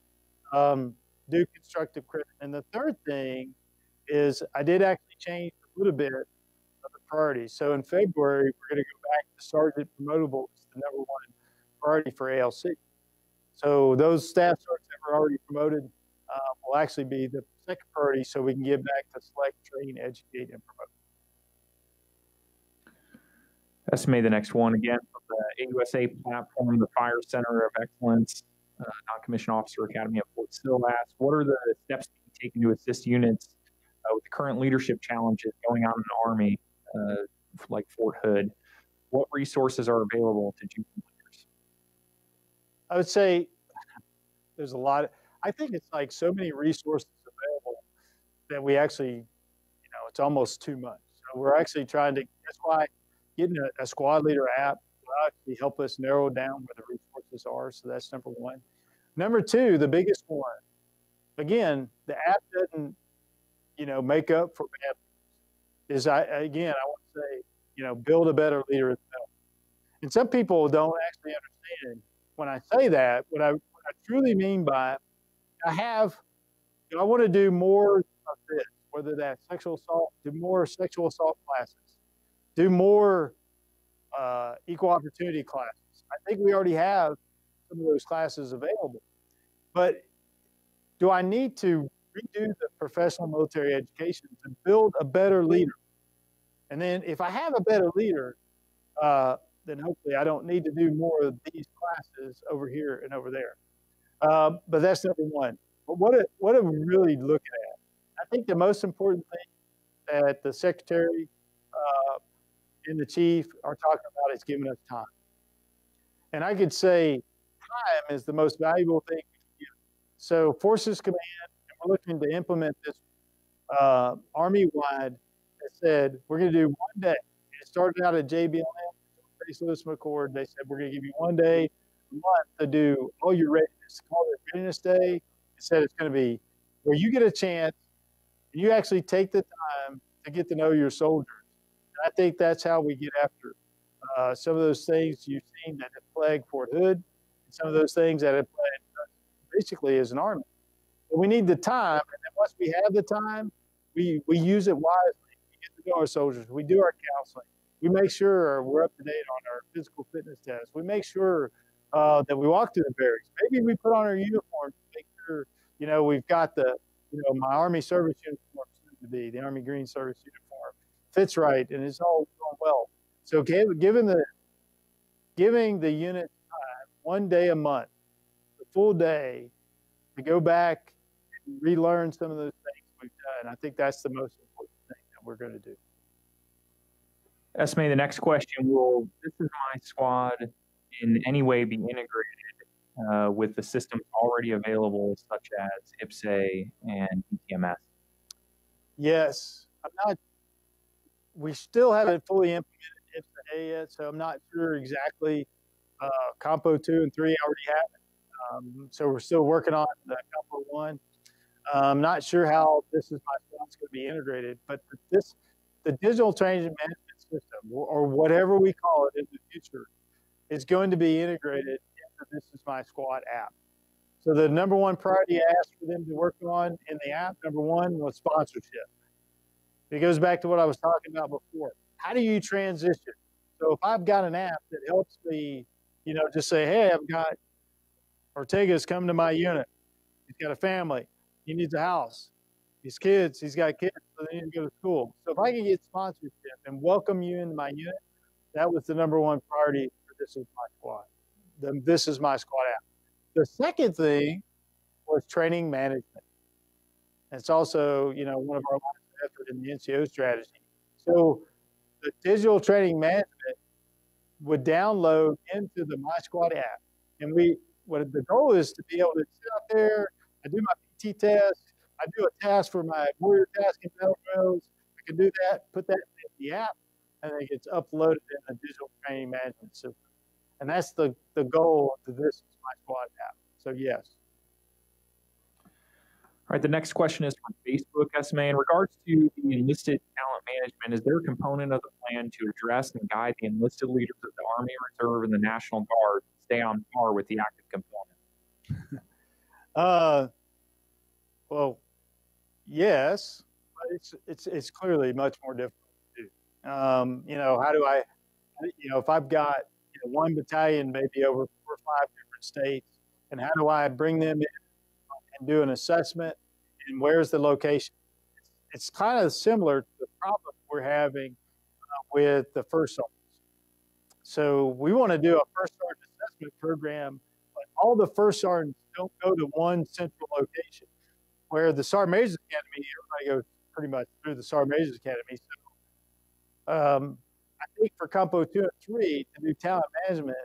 um, do constructive credit. And the third thing is I did actually change a little bit of the priorities. So in February, we're going to go back to sergeant promotable as the number one priority for ALC. So those staff sergeants that were already promoted uh, will actually be the second priority so we can give back to select, train, educate, and promote. SMA the next one again from the AUSA platform, the Fire Center of Excellence, uh, Non-Commissioned Officer Academy at Fort Sill asks, what are the steps being taken to assist units uh, with the current leadership challenges going on in the Army, uh, like Fort Hood? What resources are available to junior leaders? I would say there's a lot. Of, I think it's like so many resources that we actually, you know, it's almost too much. So we're actually trying to. That's why getting a, a squad leader app will actually help us narrow down where the resources are. So that's number one. Number two, the biggest one. Again, the app doesn't, you know, make up for bad. Is I again, I want to say, you know, build a better leader itself. And some people don't actually understand when I say that. What I, what I truly mean by it, I have, I want to do more this, whether that's sexual assault, do more sexual assault classes, do more uh, equal opportunity classes. I think we already have some of those classes available. But do I need to redo the professional military education to build a better leader? And then if I have a better leader, uh, then hopefully I don't need to do more of these classes over here and over there. Um, but that's number one. But what, what are we really looking at? I think the most important thing that the secretary uh, and the chief are talking about is giving us time. And I could say time is the most valuable thing. So Forces Command, and we're looking to implement this uh, Army-wide, that said we're going to do one day. It started out at JBLM, Base Lewis McChord. They said we're going to give you one day a month to do all your readiness. Call it Readiness Day. It said it's going to be where you get a chance you actually take the time to get to know your soldiers. And I think that's how we get after uh, some of those things you've seen that have plagued Fort Hood, and some of those things that have plagued us basically as an army. But we need the time, and then once we have the time, we, we use it wisely. We get to know our soldiers. We do our counseling. We make sure we're up to date on our physical fitness tests. We make sure uh, that we walk through the barracks. Maybe we put on our uniform to make sure, you know, we've got the, you know, my Army service uniform to be, the Army Green service uniform fits right, and it's all going well. So given the giving the unit time, one day a month, the full day, to go back and relearn some of those things we've done, I think that's the most important thing that we're going to do. SMA, the next question will this is my squad in any way be integrated uh, with the systems already available, such as IPPS-A and DTMS? Yes. I'm not, we still haven't fully implemented IPPS-A yet, so I'm not sure exactly. Uh, Compo 2 and 3 already have it. Um, so we're still working on the Compo 1. I'm um, not sure how this is my going to be integrated, but this, the digital training management system, or whatever we call it in the future, is going to be integrated into This Is My Squad app. So the number one priority I asked for them to work on in the app, number one, was sponsorship. It goes back to what I was talking about before. How do you transition? So if I've got an app that helps me, you know, just say, hey, I've got Ortega's come to my unit. He's got a family. He needs a house. His kids, he's got kids, so they need to go to school. So if I can get sponsorship and welcome you into my unit, that was the number one priority for This Is My Squad. The This Is My Squad app. The second thing was training management. It's also, you know, one of our efforts in the NCO strategy. So the digital training management would download into the My Squad app. And we, what the goal is to be able to sit out there, I do my PT test, I do a task for my warrior task in drills. I can do that, put that in the app, and it gets uploaded in the digital training management system. And that's the, the goal of this is my squad app. So yes. All right, the next question is from Facebook SMA. In regards to the enlisted talent management, is there a component of the plan to address and guide the enlisted leaders of the Army Reserve and the National Guard to stay on par with the active component? uh, well, yes, but it's it's it's clearly much more difficult to do. Um, you know, how do I, you know, if I've got one battalion maybe over four or five different states, and how do I bring them in and do an assessment, and where's the location? It's, kind of similar to the problem we're having uh, with the first sergeants. So we want to do a first sergeant assessment program, but all the first sergeants don't go to one central location where the Sergeant Majors Academy, everybody goes pretty much through the Sergeant Majors Academy. So um, think for Compo 2 and 3 to do talent management,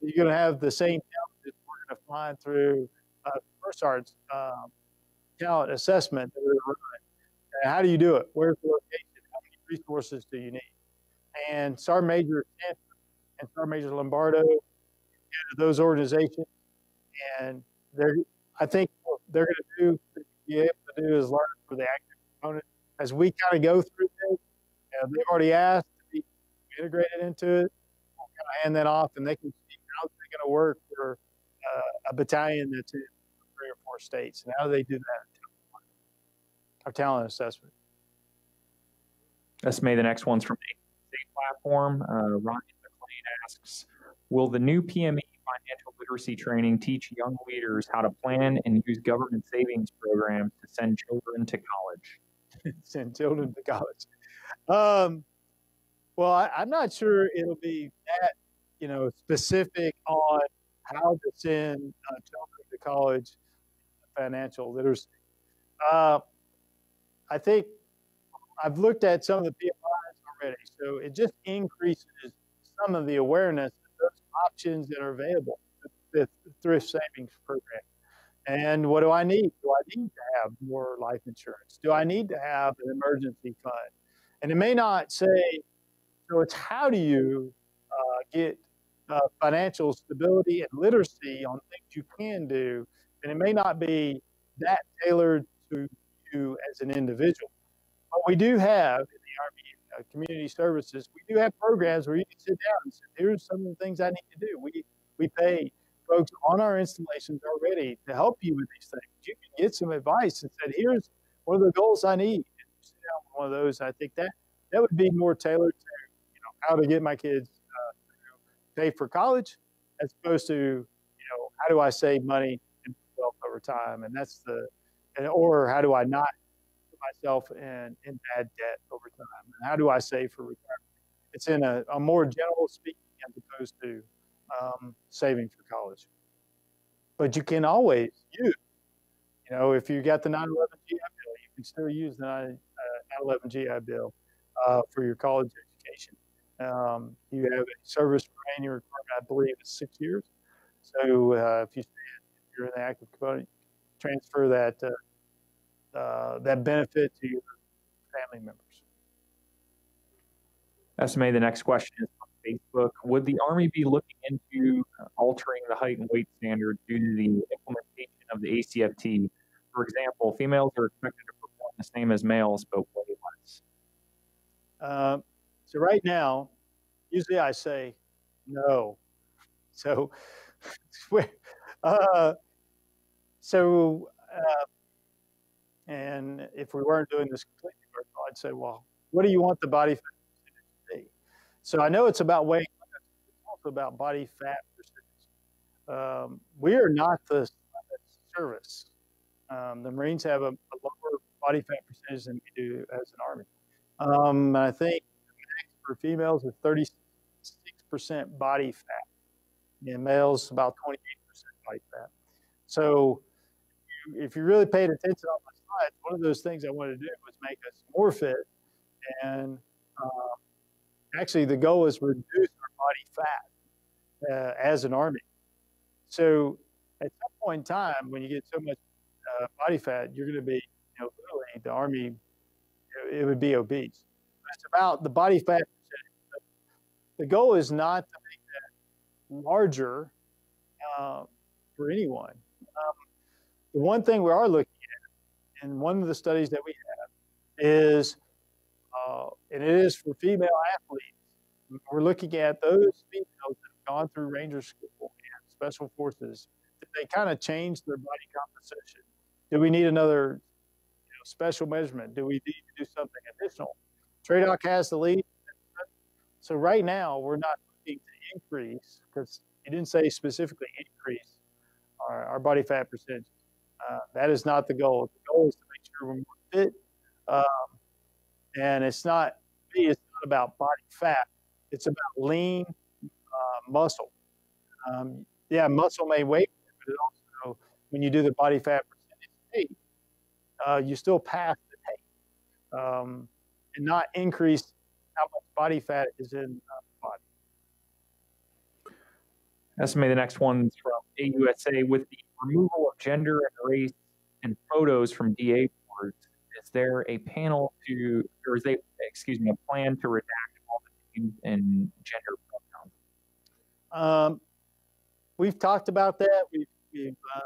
you're going to have the same challenges we're going to find through uh, um, talent assessment that we're running. How do you do it? Where's the location? How many resources do you need? And Sergeant Major and Sergeant Major Lombardo, those organizations, and they're, I think what they're going to do be able to do is learn for the active component. As we kind of go through this, you know, they've already asked integrated into it. Of hand that off, and they can see how they're going to work for uh, a battalion that's in three or four states. And how do they do that? Our talent assessment. SMA the next one's from the state platform. Uh, Ryan McLean asks, will the new PME financial literacy training teach young leaders how to plan and use government savings programs to send children to college? send children to college. Um, well, I, am not sure it'll be that, you know, specific on how to send uh, children to college financial literacy. Uh, I think I've looked at some of the PMIs already, so it just increases some of the awareness of those options that are available the thrift savings program. And what do I need? Do I need to have more life insurance? Do I need to have an emergency fund? And it may not say, so it's how do you uh, get uh, financial stability and literacy on things you can do. And it may not be that tailored to you as an individual. But we do have in the Army uh, Community Services, we do have programs where you can sit down and say, here's some of the things I need to do. We, we pay folks on our installations already to help you with these things. You can get some advice and say, here's one of the goals I need. One of those. I think that that would be more tailored to how to get my kids uh, pay for college, as opposed to you know how do I save money and wealth over time, and that's the and, or how do I not put myself in in bad debt over time, and how do I save for retirement? It's in a, a more general speaking as opposed to um, saving for college. But you can always use, you know, if you got the 911 GI Bill, you can still use the 911 GI Bill uh, for your college education. Um, you have a service remaining requirement, I believe, is six years. So uh, if you if you're in the active component, transfer that uh, uh, that benefit to your family members. SMA, the next question is Facebook. Would the Army be looking into altering the height and weight standards due to the implementation of the ACFT? For example, females are expected to perform the same as males, but weigh less. So right now, usually I say no. So, uh, so, uh, and if we weren't doing this completely virtual, I'd say, well, what do you want the body fat percentage to be? so I know it's about weight, it's also about body fat percentage. Um, we are not the service. Um, the Marines have a, a, lower body fat percentage than we do as an Army. Um, I think for females is 36% body fat, and males about 28% body fat. So if you really paid attention on my slides, one of those things I wanted to do was make us more fit and um, actually the goal is reduce our body fat uh, as an army. So at some point in time, when you get so much uh, body fat, you're going to be, you know, literally the army, it would be obese. It's about the body fat. The goal is not to make that larger uh, for anyone. Um, the one thing we are looking at, and one of the studies that we have, is uh, and it is for female athletes. We're looking at those females that have gone through Ranger School and Special Forces. Did they kind of change their body composition? Do we need another you know, special measurement? Do we need to do something additional? TRADOC has the lead. So right now, we're not looking to increase because you didn't say specifically increase our, our body fat percentage. Uh, that is not the goal. The goal is to make sure we're more fit. Um, and it's not. It's not about body fat. It's about lean uh, muscle. Um, yeah, muscle may weigh, but also when you do the body fat percentage uh, you still pass the tape um, and not increase how much body fat is in uh, the body. SMA the next one from AUSA with the removal of gender and race and photos from DA boards is there a panel to, or is they, excuse me, a plan to redact all the names and gender pronouns? Um, we've talked about that. We've we've, um,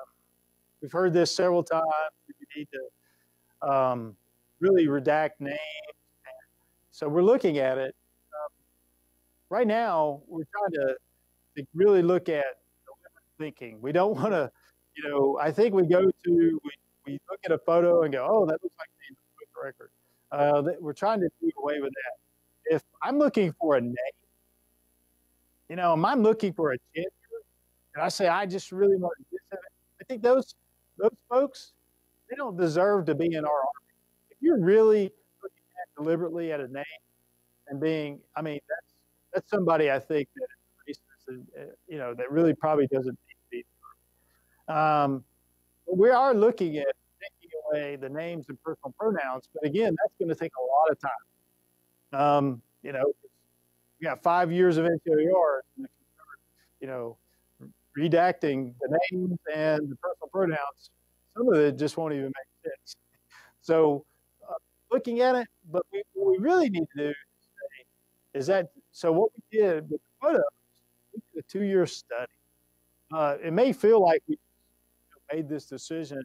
we've heard this several times. We need to um, really redact names. So we're looking at it. Right now, we're trying to, really look at thinking. We don't want to, you know, I think we go to, we, we look at a photo and go, oh, that looks like the record. Uh, we're trying to do away with that. If I'm looking for a name, you know, am I looking for a gender and I say I just really want to. I think those those folks they don't deserve to be in our army. If you're really looking at deliberately at a name and being, I mean, that's somebody I think that you know that really probably doesn't need to be. Um, we are looking at taking away the names and personal pronouns, but again, that's going to take a lot of time. Um, you know, we got five years of NCOER, you know, redacting the names and the personal pronouns. Some of it just won't even make sense. So, uh, looking at it, but we, what we really need to do is that so what we did with the photos, we did a two-year study. Uh, it may feel like we made this decision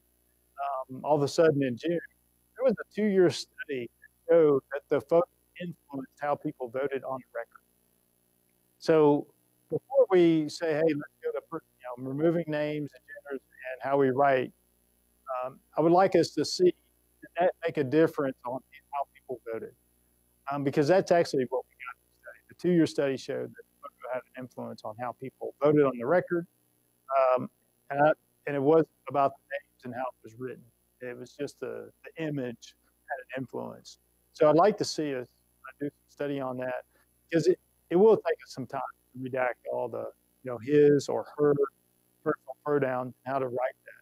um, all of a sudden in June. There was a two-year study that showed that the photo influenced how people voted on the record. So before we say, hey, let's go to you know, removing names and genders and how we write, um, I would like us to see that make a difference on how people voted, um, because that's actually what we got in the study. The two-year study showed that photo had an influence on how people voted on the record, um, and, I, and it was about the names and how it was written. It was just the, the image had an influence. So I'd like to see us do some study on that because it, it will take us some time to redact all the, you know, his or her personal pronoun, how to write that.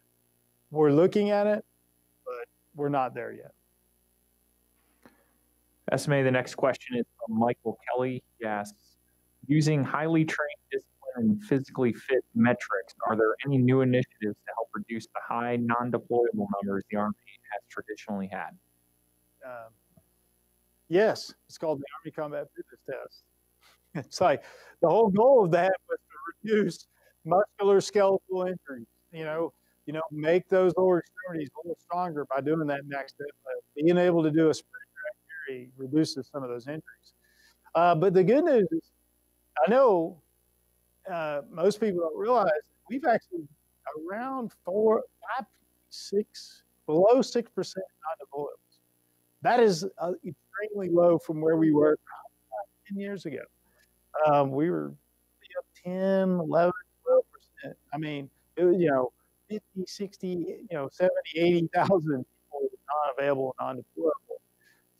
We're looking at it, but we're not there yet. SMA, the next question is from Michael Kelly. He asks, using highly trained discipline and physically fit metrics, are there any new initiatives to help reduce the high non-deployable numbers the Army has traditionally had? Um, yes, it's called the Army Combat Fitness Test. It's like the whole goal of that was to reduce muscular skeletal injuries. You know, you know, make those lower extremities a little stronger by doing that next step. Being able to do a sprint track reduces some of those injuries. Uh, but the good news is, I know uh, most people don't realize we've actually around four, five, six, below six percent non-deployables. That is uh, extremely low from where we were 10 years ago um, we were up 10, 11, 12 percent. I mean, it was, you know, 50, 60, you know, 70, 80,000 people non-available, non-deployable.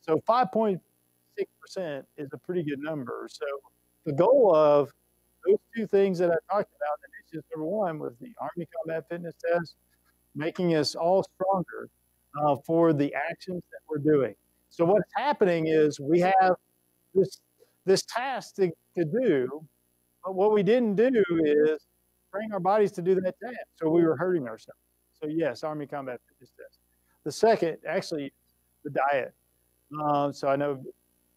So 5.6 percent is a pretty good number. So the goal of those two things that I talked about, initiative number one was the Army Combat Fitness Test, making us all stronger uh, for the actions that we're doing. So what's happening is we have this this task to, to do, but what we didn't do is train our bodies to do that task. So we were hurting ourselves. So yes, Army Combat Fitness Test. The second, actually, the diet. Uh, so I know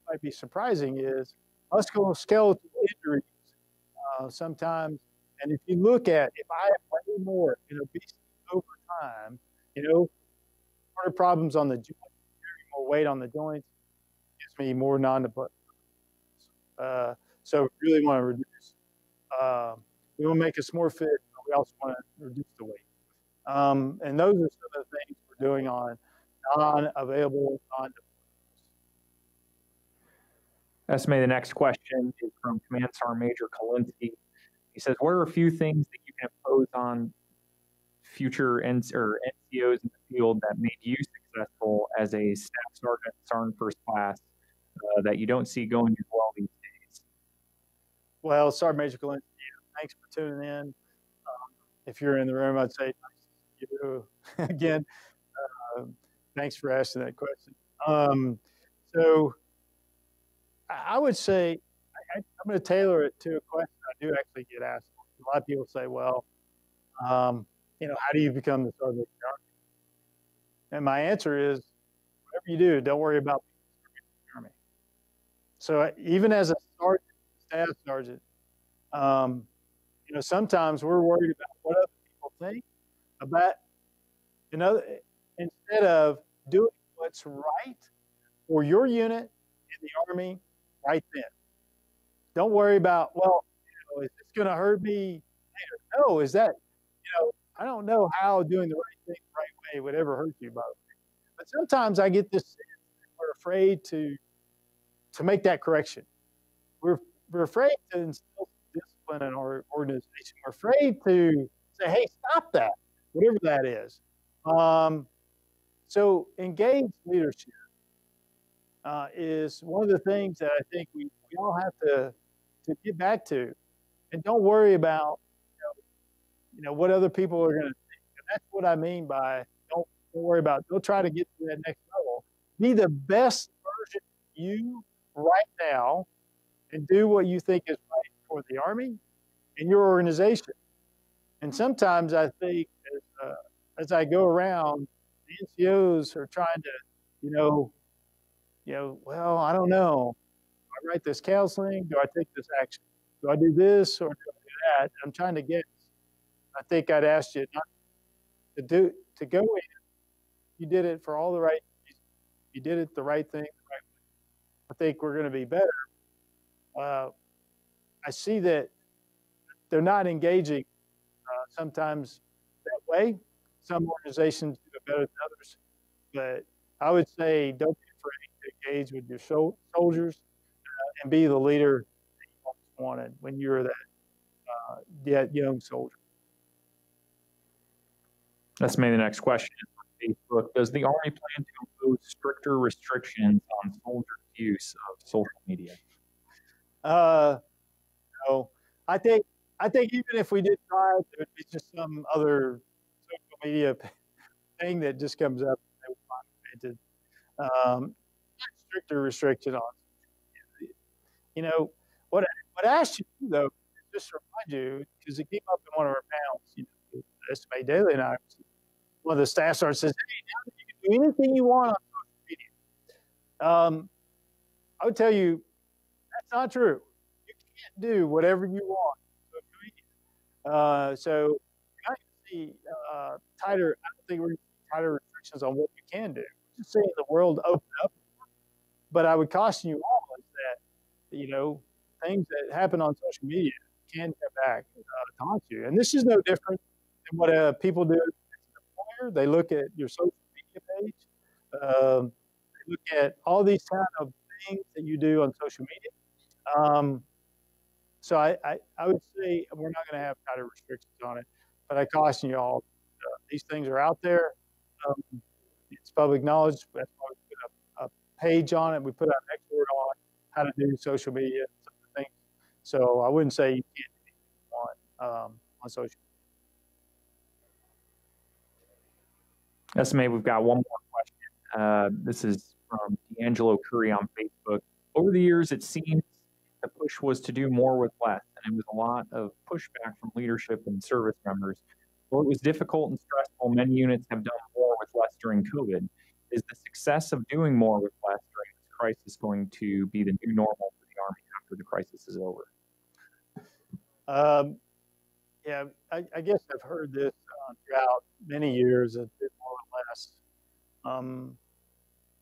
might be surprising is musculoskeletal injuries uh, sometimes. And if you look at, if I have way more in obesity over time, you know, more problems on the carrying more weight on the joints, gives me more non-deployable uh, so we really want to reduce. Uh, we want to make us more fit. But we also want to reduce the weight. Um, and those are some of the things we're doing on non-available, non SMA, the next question is from Command Sergeant Major Kalinsky. He says, what are a few things that you can impose on future N- or NCOs in the field that made you successful as a staff sergeant, sergeant first class, uh, that you don't see going as well these days?" well, Sergeant Major Glenn, thanks for tuning in. Um, if you're in the room, I'd say nice you again. Uh, thanks for asking that question. Um, so I would say I, am going to tailor it to a question I do actually get asked. A lot of people say, well, um, you know, how do you become the sergeant army? And my answer is, whatever you do, don't worry about the army. So even as a sergeant staff sergeant. Um, you know, sometimes we're worried about what other people think about, you know, instead of doing what's right for your unit in the Army right then. Don't worry about, well, you know, is this going to hurt me? No, is that, you know, I don't know how doing the right thing the right way would ever hurt you, by the way. But sometimes I get this sense we're afraid to to make that correction. We're we're afraid to instill discipline in our organization. We're afraid to say, hey, stop that, whatever that is. Um, so engage leadership uh, is one of the things that I think we, we all have to, to get back to. And don't worry about, you know, you know what other people are going to think. And that's what I mean by don't, don't worry about, don't try to get to that next level. Be the best version of you right now and do what you think is right for the Army and your organization. And sometimes I think as, uh, as I go around, the NCOs are trying to, you know, you know, well, I don't know. Do I write this counseling? Do I take this action? Do I do this or do I do that? I'm trying to get. I think I'd ask you not to do to go in. You did it for all the right. You did it the right thing. The right I think we're going to be better. Uh, I see that they're not engaging uh, sometimes that way. Some organizations do it better than others, but I would say don't be engage with your soldiers uh, and be the leader that you always wanted when you were that uh, that young soldier. That's maybe the next question. Facebook. Does the Army plan to impose stricter restrictions on soldiers' use of social media? Uh, no. I think I think even if we did try, it would be just some other social media thing that just comes up. Um, stricter restriction on. You know what? What I asked you though, just to remind you, because it came up in one of our panels. You know, SMA Dailey and I. One of the staff sergeants says, "Hey, now you can do anything you want on social media." Um, I would tell you that's not true. You can't do whatever you want uh, so I see uh, tighter. I don't think we're tighter restrictions on what you can do. Just saying the world open up. But I would caution you all is that you know things that happen on social media can come back uh, to haunt you. And this is no different than what uh, people do employer. They look at your social media page. Um, they look at all these kind of things that you do on social media. Um, so I, I, I would say we're not going to have tighter restrictions on it, but I caution you all, uh, these things are out there. Um, it's public knowledge. That's why page on it. We put out an expert on how to do social media and some of the things. So I wouldn't say you can't do anything on, um, on social media. SMA, we've got one more question. Uh, this is from D'Angelo Curry on Facebook. Over the years, it seems the push was to do more with less, and it was a lot of pushback from leadership and service members. Well, it was difficult and stressful. Many units have done more with less during COVID. Is the success of doing more with less during this crisis going to be the new normal for the Army after the crisis is over? Um, yeah, I, I, guess I've heard this uh, throughout many years, a bit more or less. Um,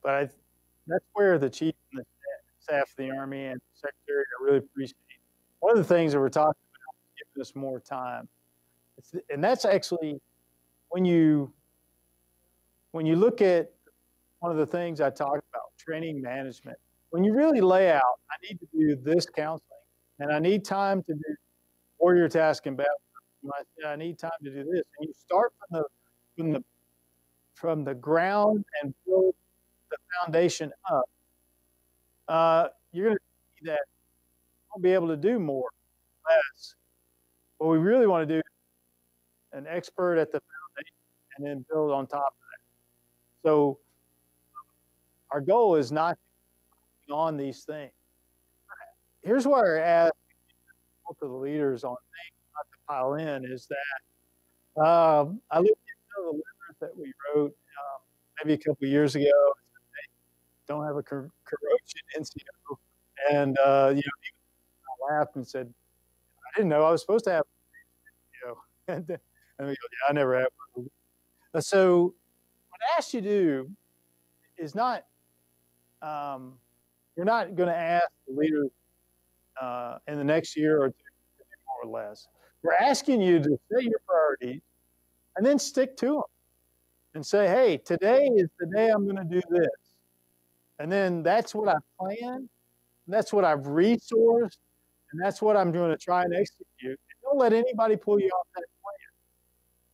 but I, that's where the chief and the staff of the Army and the Secretary. I really appreciate one of the things that we're talking about is giving us more time. It's, and that's actually when you when you look at one of the things I talk about, training management, when you really lay out, I need to do this counseling, and I need time to do warrior task and battle. I need time to do this, and you start from the from the from the ground and build the foundation up uh, you're going to see that we'll be able to do more, less. What we really want to do an expert at the foundation and then build on top of that. So our goal is not on these things. Here's where I ask of the leaders on things not to pile in is that um, I looked at some of the letters that we wrote um, maybe a couple years ago don't have a cor- corrosion NCO. And, uh, you know, I laughed and said, I didn't know I was supposed to have, you know, and, we go, yeah, I never have. So what I asked you to do is not, um, you're not going to ask the leader uh, in the next year or two more or less. We're asking you to set your priorities and then stick to them and say, hey, today is the day I'm going to do this. And then that's what I plan. That's what I've resourced. And that's what I'm going to try and execute. And don't let anybody pull you off that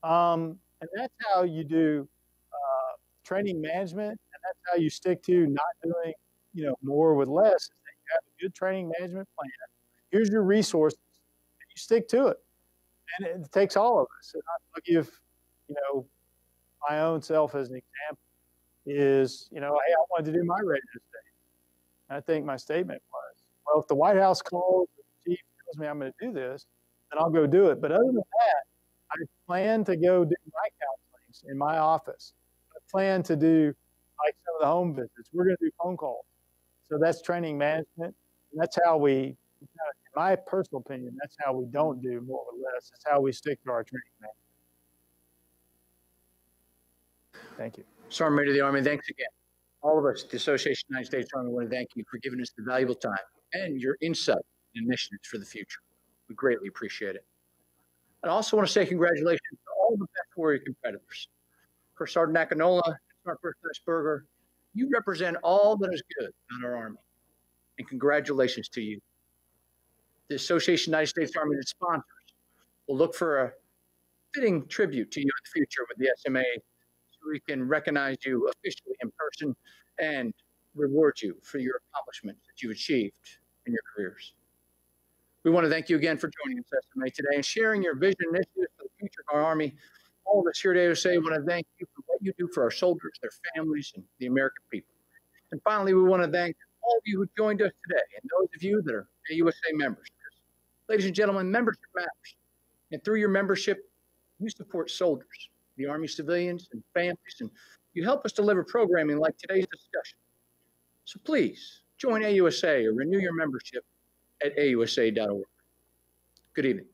plan. Um, and that's how you do uh, training management, that's how you stick to not doing, you know, more with less. Is that you have a good training management plan. Here's your resources, and you stick to it. And it takes all of us. And I'll give, you know, my own self as an example. Is you know, hey, I wanted to do my radio station. I think my statement was, well, if the White House calls, the chief tells me I'm going to do this, then I'll go do it. But other than that, I plan to go do my counselings in my office. I plan to do like some of the home visits. We're going to do phone calls. So that's training management. That's how we, in my personal opinion, that's how we don't do more or less. It's how we stick to our training management. Thank you. Sergeant Major of the Army, thanks again. All of us at the Association of United States Army want to thank you for giving us the valuable time and your insight and initiatives for the future. We greatly appreciate it. I also want to say congratulations to all the best warrior competitors. For Sergeant Akinola Sergeant First Berger, you represent all that is good in our Army. And congratulations to you. The Association of United States Army and sponsors will look for a fitting tribute to you in the future with the SMA so we can recognize you officially in person and reward you for your accomplishments that you've achieved in your careers. We want to thank you again for joining us SMA today and sharing your vision and initiatives for the future of our Army. All of us here at AUSA want to thank you for what you do for our soldiers, their families, and the American people. And finally, we want to thank all of you who joined us today and those of you that are AUSA members. Ladies and gentlemen, membership matters. And through your membership, you support soldiers, the Army civilians, and families, and you help us deliver programming like today's discussion. So please join AUSA or renew your membership at ausa.org. Good evening.